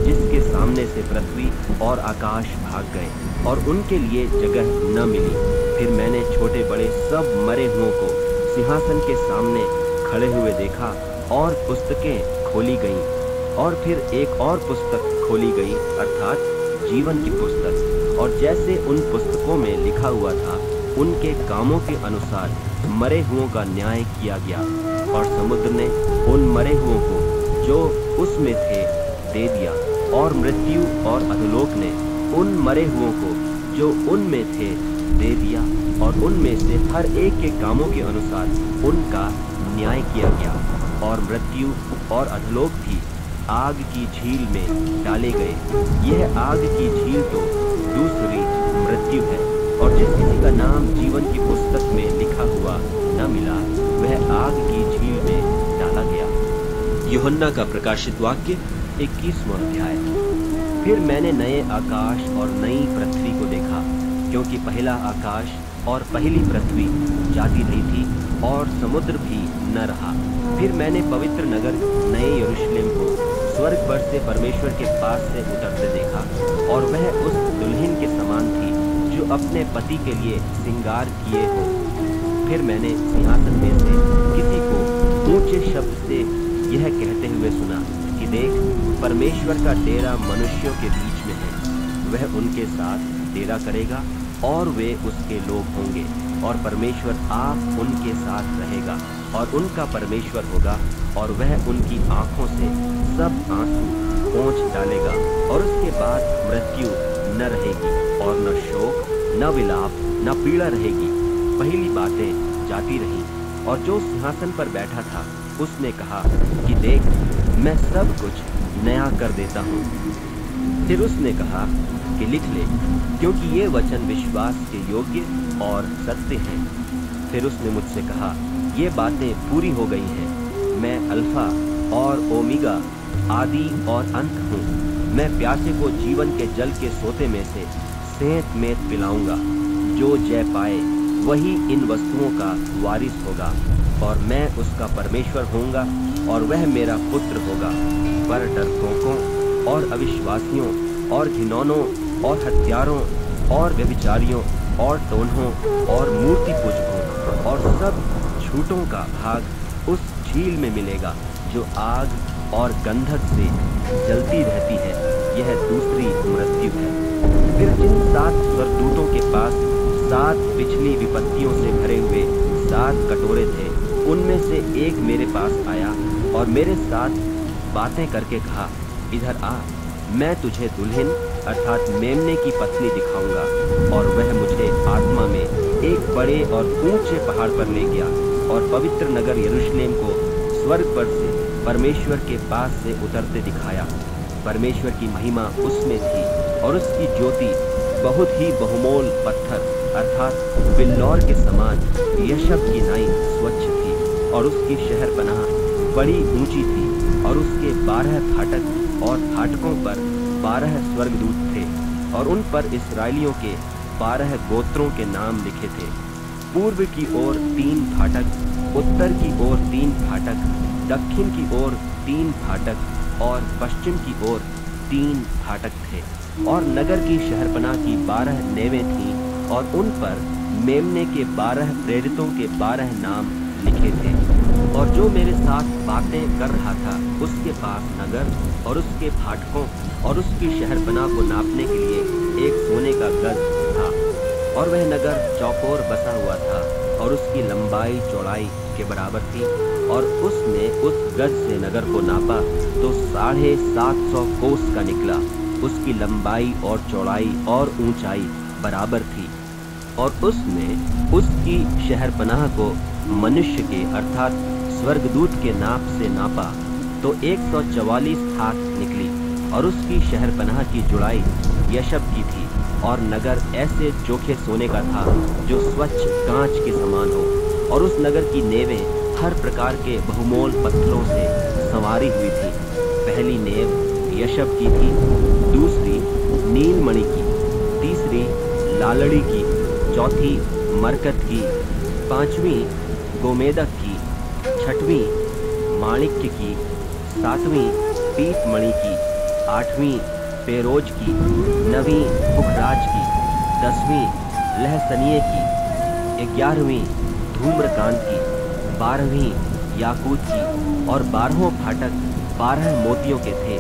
जिसके सामने से पृथ्वी और आकाश भाग गए और उनके लिए जगह न मिली। फिर मैंने छोटे बड़े सब मरे हुओं को सिंहासन के सामने खड़े हुए देखा और पुस्तकें खोली गईं और फिर एक और पुस्तक खोली गई, अर्थात जीवन की पुस्तक। और जैसे उन पुस्तकों में लिखा हुआ था, उनके कामों के अनुसार मरे हुओं का न्याय किया गया। और समुद्र ने उन मरे हुओं को, जो उसमें थे, दे दिया। और मृत्यु और अधलोक ने उन मरे हुओं को, जो उनमें थे, दे दिया। और उनमें से हर एक के कामों के अनुसार उनका न्याय किया गया। और मृत्यु और अधलोक भी आग की झील में डाले गए। यह आग की झील तो दूसरी मृत्यु है, और जिस किसी का नाम जीवन की पुस्तक में लिखा हुआ न मिला वह आग की झील में डाला गया। युहन्ना का प्रकाशित वाक्य इक्कीसवा अध्याय। फिर मैंने नए आकाश और नई पृथ्वी को देखा, क्योंकि पहला आकाश और पहली पृथ्वी जाती रही थी और समुद्र भी न रहा। फिर मैंने पवित्र नगर, नए यरूशलेम को स्वर्ग पर से परमेश्वर के पास से उतरते देखा और वह उस दुल्हन के समान थी, जो अपने पति के लिए श्रृंगार किए हो। फिर मैंने सिंहासन में से किसी को ऊँचे शब्द से यह कहते हुए सुना कि देख, परमेश्वर का डेरा मनुष्यों के बीच में है। वह उनके साथ डेरा करेगा और वे उसके लोग होंगे और परमेश्वर आप उनके साथ रहेगा और उनका परमेश्वर होगा और वह उनकी आँखों से सब आँसू पहुँच डालेगा और उसके बाद मृत्यु न रहेगी और न शोक, न विलाप, न पीड़ा रहेगी। पहली बातें जाती रही और जो सिंहासन पर बैठा था, उसने कहा कि देख, मैं सब कुछ नया कर देता हूँ। फिर उसने कहा कि लिख ले, क्योंकि ये वचन विश्वास के योग्य और सत्य हैं। फिर उसने मुझसे कहा, ये बातें पूरी हो गई हैं। मैं अल्फ़ा और ओमिगा आदि और अंत हूँ। मैं प्यासे को जीवन के जल के सोते में से सेहत में पिलाऊँगा। जो जय पाए वही इन वस्तुओं का वारिस होगा, और मैं उसका परमेश्वर होऊँगा, और वह मेरा पुत्र होगा। पर डरपोकों, और अविश्वासियों, और घिनौनों, और हत्यारों, और व्यभिचारियों, और टोन्हों, और मूर्ति पूजकों और सब झूठों का भाग उस झील में मिलेगा, जो आग और गंधक से जलती रहती है। यह दूसरी मृत्यु है। फिर जिन सात स्वरदूतों के पास सात पिछली विपत्तियों से भरे हुए सात कटोरे थे। उनमें से एक मेरे पास आया और मेरे साथ बातें करके कहा, इधर आ, मैं तुझे दुल्हन अर्थात मेमने की पत्नी दिखाऊँगा और वह मुझे आत्मा में एक बड़े और ऊँचे पहाड़ पर ले गया और पवित्र नगर यरूशलेम को स्वर्ग पर से, परमेश्वर के पास से उतरते दिखाया। परमेश्वर की महिमा उसमें थी और उसकी ज्योति बहुत ही बहुमोल पत्थर अर्थात बिल्लौर के समान यशब की नाई स्वच्छ थी और उसकी शहर पनाह बड़ी ऊँची थी और उसके बारह फाटक और फाटकों पर बारह स्वर्गदूत थे और उन पर इसराइलियों के बारह गोत्रों के नाम लिखे थे। पूर्व की ओर तीन फाटक, उत्तर की ओर तीन फाटक, दक्षिण की ओर तीन फाटक और पश्चिम की ओर तीन फाटक थे और नगर की शहरपना की बारह नेवें थीं। और उन पर मेमने के बारह प्रेरितों के बारह नाम लिखे थे। और जो मेरे साथ बातें कर रहा था, उसके पास नगर और उसके फाटकों और उसकी शहरपना को नापने के लिए एक सोने का गज था। और वह नगर चौकोर बसा हुआ था और उसकी लंबाई चौड़ाई के बराबर थी। और उसने उस गज से नगर को नापा तो साढ़े सात सौ कोस का निकला। उसकी लंबाई और चौड़ाई और ऊंचाई बराबर थी और उसने उसकी शहरपनाह को मनुष्य के अर्थात स्वर्गदूत के नाप से नापा तो 144 हाथ निकली और उसकी शहर पनाह की जुड़ाई यशब की थी और नगर ऐसे चोखे सोने का था जो स्वच्छ कांच के समान हो और उस नगर की नेवें हर प्रकार के बहुमोल पत्थरों से संवारी हुई थी। पहली नेव यशब की थी, दूसरी नीलमणि की, तीसरी लालड़ी की, चौथी मरकत की, पांचवी गोमेदक की, छठवीं माणिक्य की, सातवीं पीतमणि की, आठवीं पेरोज की, नवीं पुखराज की, दसवीं लहसनिये की, ग्यारहवीं धूम्रकांत की, बारहवीं याकूत की और बारहों फाटक बारह मोतियों के थे।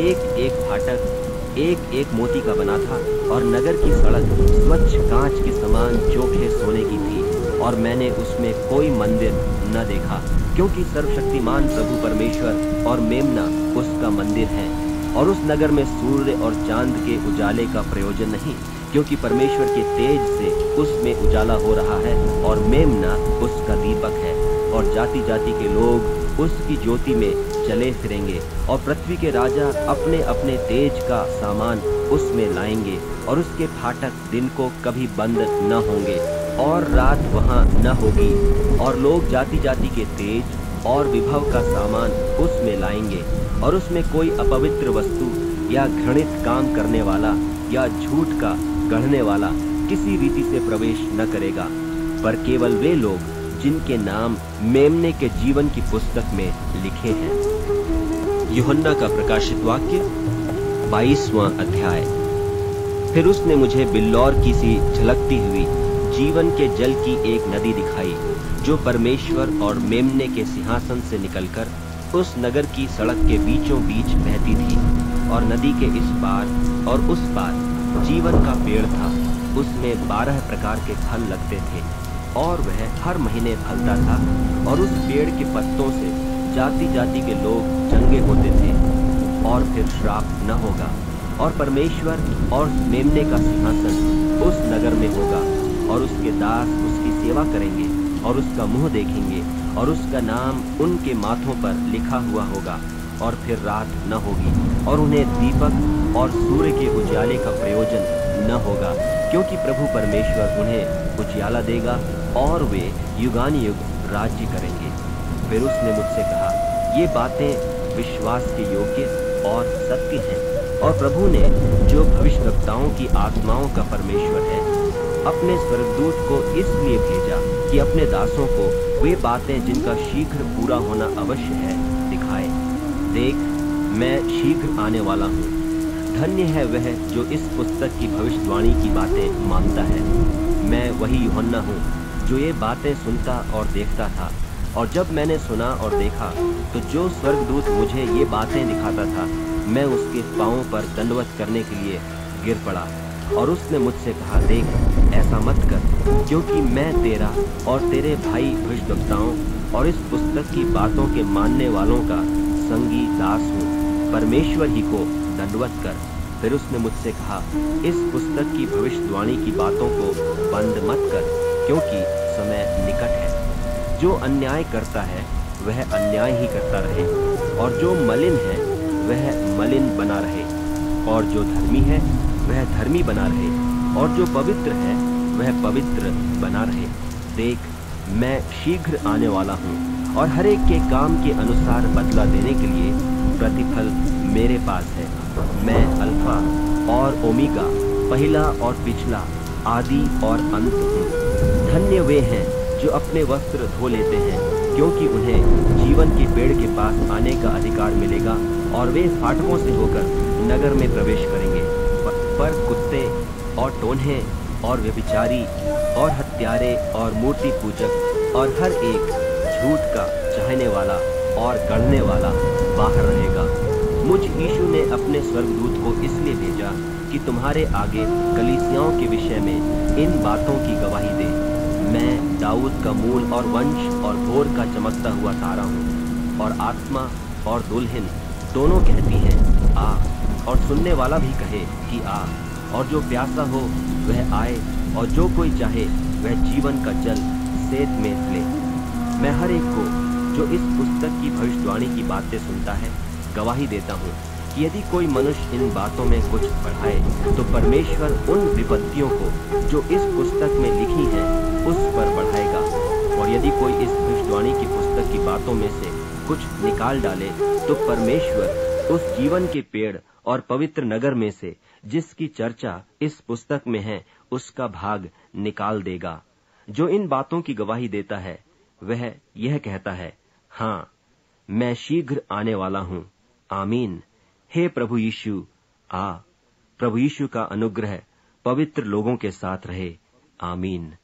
एक एक फाटक एक एक मोती का बना था और नगर की सड़क स्वच्छ कांच के समान चोखे सोने की थी और मैंने उसमें कोई मंदिर न देखा, क्योंकि सर्वशक्तिमान प्रभु परमेश्वर और मेमना उसका मंदिर है और उस नगर में सूर्य और चाँद के उजाले का प्रयोजन नहीं, क्योंकि परमेश्वर के तेज से उसमें उजाला हो रहा है और मेमना उसका दीपक है और जाति जाति के लोग उसकी ज्योति में चले फिरेंगे और पृथ्वी के राजा अपने अपने तेज का सामान उसमें लाएँगे और उसके फाटक दिन को कभी बंद न होंगे और रात वहाँ न होगी और लोग जाति जाति के तेज और विभव का सामान उसमें लाएँगे और उसमें कोई अपवित्र वस्तु या घृणित काम करने वाला या झूठ का गढ़ने वाला किसी रीति से प्रवेश न करेगा। पर केवल वे लोग जिनके नाम मेमने के जीवन की पुस्तक में लिखे हैं। युहन्ना का प्रकाशित वाक्य, बाईसवां अध्याय। फिर उसने मुझे बिल्लौर की सी झलकती हुई जीवन के जल की एक नदी दिखाई, जो परमेश्वर और मेमने के सिंहासन से निकलकर उस नगर की सड़क के बीचों बीच बहती थी और नदी के इस पार और उस पार जीवन का पेड़ था। उसमें बारह प्रकार के फल लगते थे। और वह हर महीने फलता था और उस पेड़ के पत्तों से जाति जाति के लोग चंगे होते थे और फिर श्राप न होगा और परमेश्वर और मेमने का सिंहासन उस नगर में होगा और उसके दास उसकी सेवा करेंगे और उसका मुँह देखेंगे और उसका नाम उनके माथों पर लिखा हुआ होगा और फिर रात न होगी और उन्हें दीपक और सूर्य के उजाले का प्रयोजन न होगा। क्योंकि प्रभु परमेश्वर उन्हें उजियाला देगा और वे युगान युग राज्य करेंगे। फिर उसने मुझसे कहा, ये बातें विश्वास के योग्य और सत्य हैं और प्रभु ने जो भविष्यवक्ताओं की आत्माओं का परमेश्वर है, अपने स्वर्गदूत को इसलिए भेजा कि अपने दासों को वे बातें जिनका शीघ्र पूरा होना अवश्य है, दिखाए। देख, मैं शीघ्र आने वाला हूँ। धन्य है वह जो इस पुस्तक की भविष्यवाणी की बातें मानता है। मैं वही यूहन्ना हूँ, जो ये बातें सुनता और देखता था। और जब मैंने सुना और देखा तो जो स्वर्गदूत मुझे ये बातें दिखाता था, मैं उसके पाँव पर दंडवत करने के लिए गिर पड़ा। और उसने मुझसे कहा, देख, ऐसा मत कर, क्योंकि मैं तेरा और तेरे भाई भविष्यवक्ताओं और इस पुस्तक की बातों के मानने वालों का संगी दास हूँ। परमेश्वर ही को दंडवत कर। फिर उसने मुझसे कहा, इस पुस्तक की भविष्यवाणी की बातों को बंद मत कर, क्योंकि समय निकट है। जो अन्याय करता है, वह अन्याय ही करता रहे, और जो मलिन है, वह मलिन बना रहे। और जो धर्मी है, वह धर्मी बना रहे, और जो पवित्र है, वह पवित्र बना रहे। देख, मैं शीघ्र आने वाला हूँ, और हर एक के काम के अनुसार बदला देने के लिए प्रतिफल मेरे पास है। मैं, अल्फ़ा और ओमिगा, पहला और पिछला, आदि और अंत हूँ। धन्य वे हैं जो अपने वस्त्र धो लेते हैं, क्योंकि उन्हें जीवन के पेड़ के पास आने का अधिकार मिलेगा और वे फाटकों से होकर नगर में प्रवेश करेंगे। पर कुत्ते और टोन्हे और व्यभिचारी और हत्यारे और मूर्ति पूजक और हर एक झूठ का चाहने वाला और गढ़ने वाला बाहर रहेगा। मुझ यीशु ने अपने स्वर्गदूत को इसलिए भेजा कि तुम्हारे आगे कलीसियाओं के विषय में इन बातों की गवाही दे। मैं दाऊद का मूल और वंश और भोर का चमकता हुआ तारा हूँ और आत्मा और दुल्हन दोनों कहती हैं, आ। और सुनने वाला भी कहे कि, आ। और जो प्यासा हो, वह आए और जो कोई चाहे, वह जीवन का जल सेत में ले। मैं हर एक को, जो इस पुस्तक की भविष्यवाणी की बातें सुनता है गवाही देता हूँ कि यदि कोई मनुष्य इन बातों में कुछ पढ़ाए तो परमेश्वर उन विपत्तियों को, जो इस पुस्तक में लिखी है, उस पर बढ़ाएगा। और यदि कोई इस भविष्यवाणी की पुस्तक की बातों में से कुछ निकाल डाले तो परमेश्वर उस जीवन के पेड़ और पवित्र नगर में से, जिसकी चर्चा इस पुस्तक में है, उसका भाग निकाल देगा। जो इन बातों की गवाही देता है, वह यह कहता है हाँ मैं शीघ्र आने वाला हूँ। आमीन। हे प्रभु यीशु, आ। प्रभु यीशु का अनुग्रह पवित्र लोगों के साथ रहे। आमीन।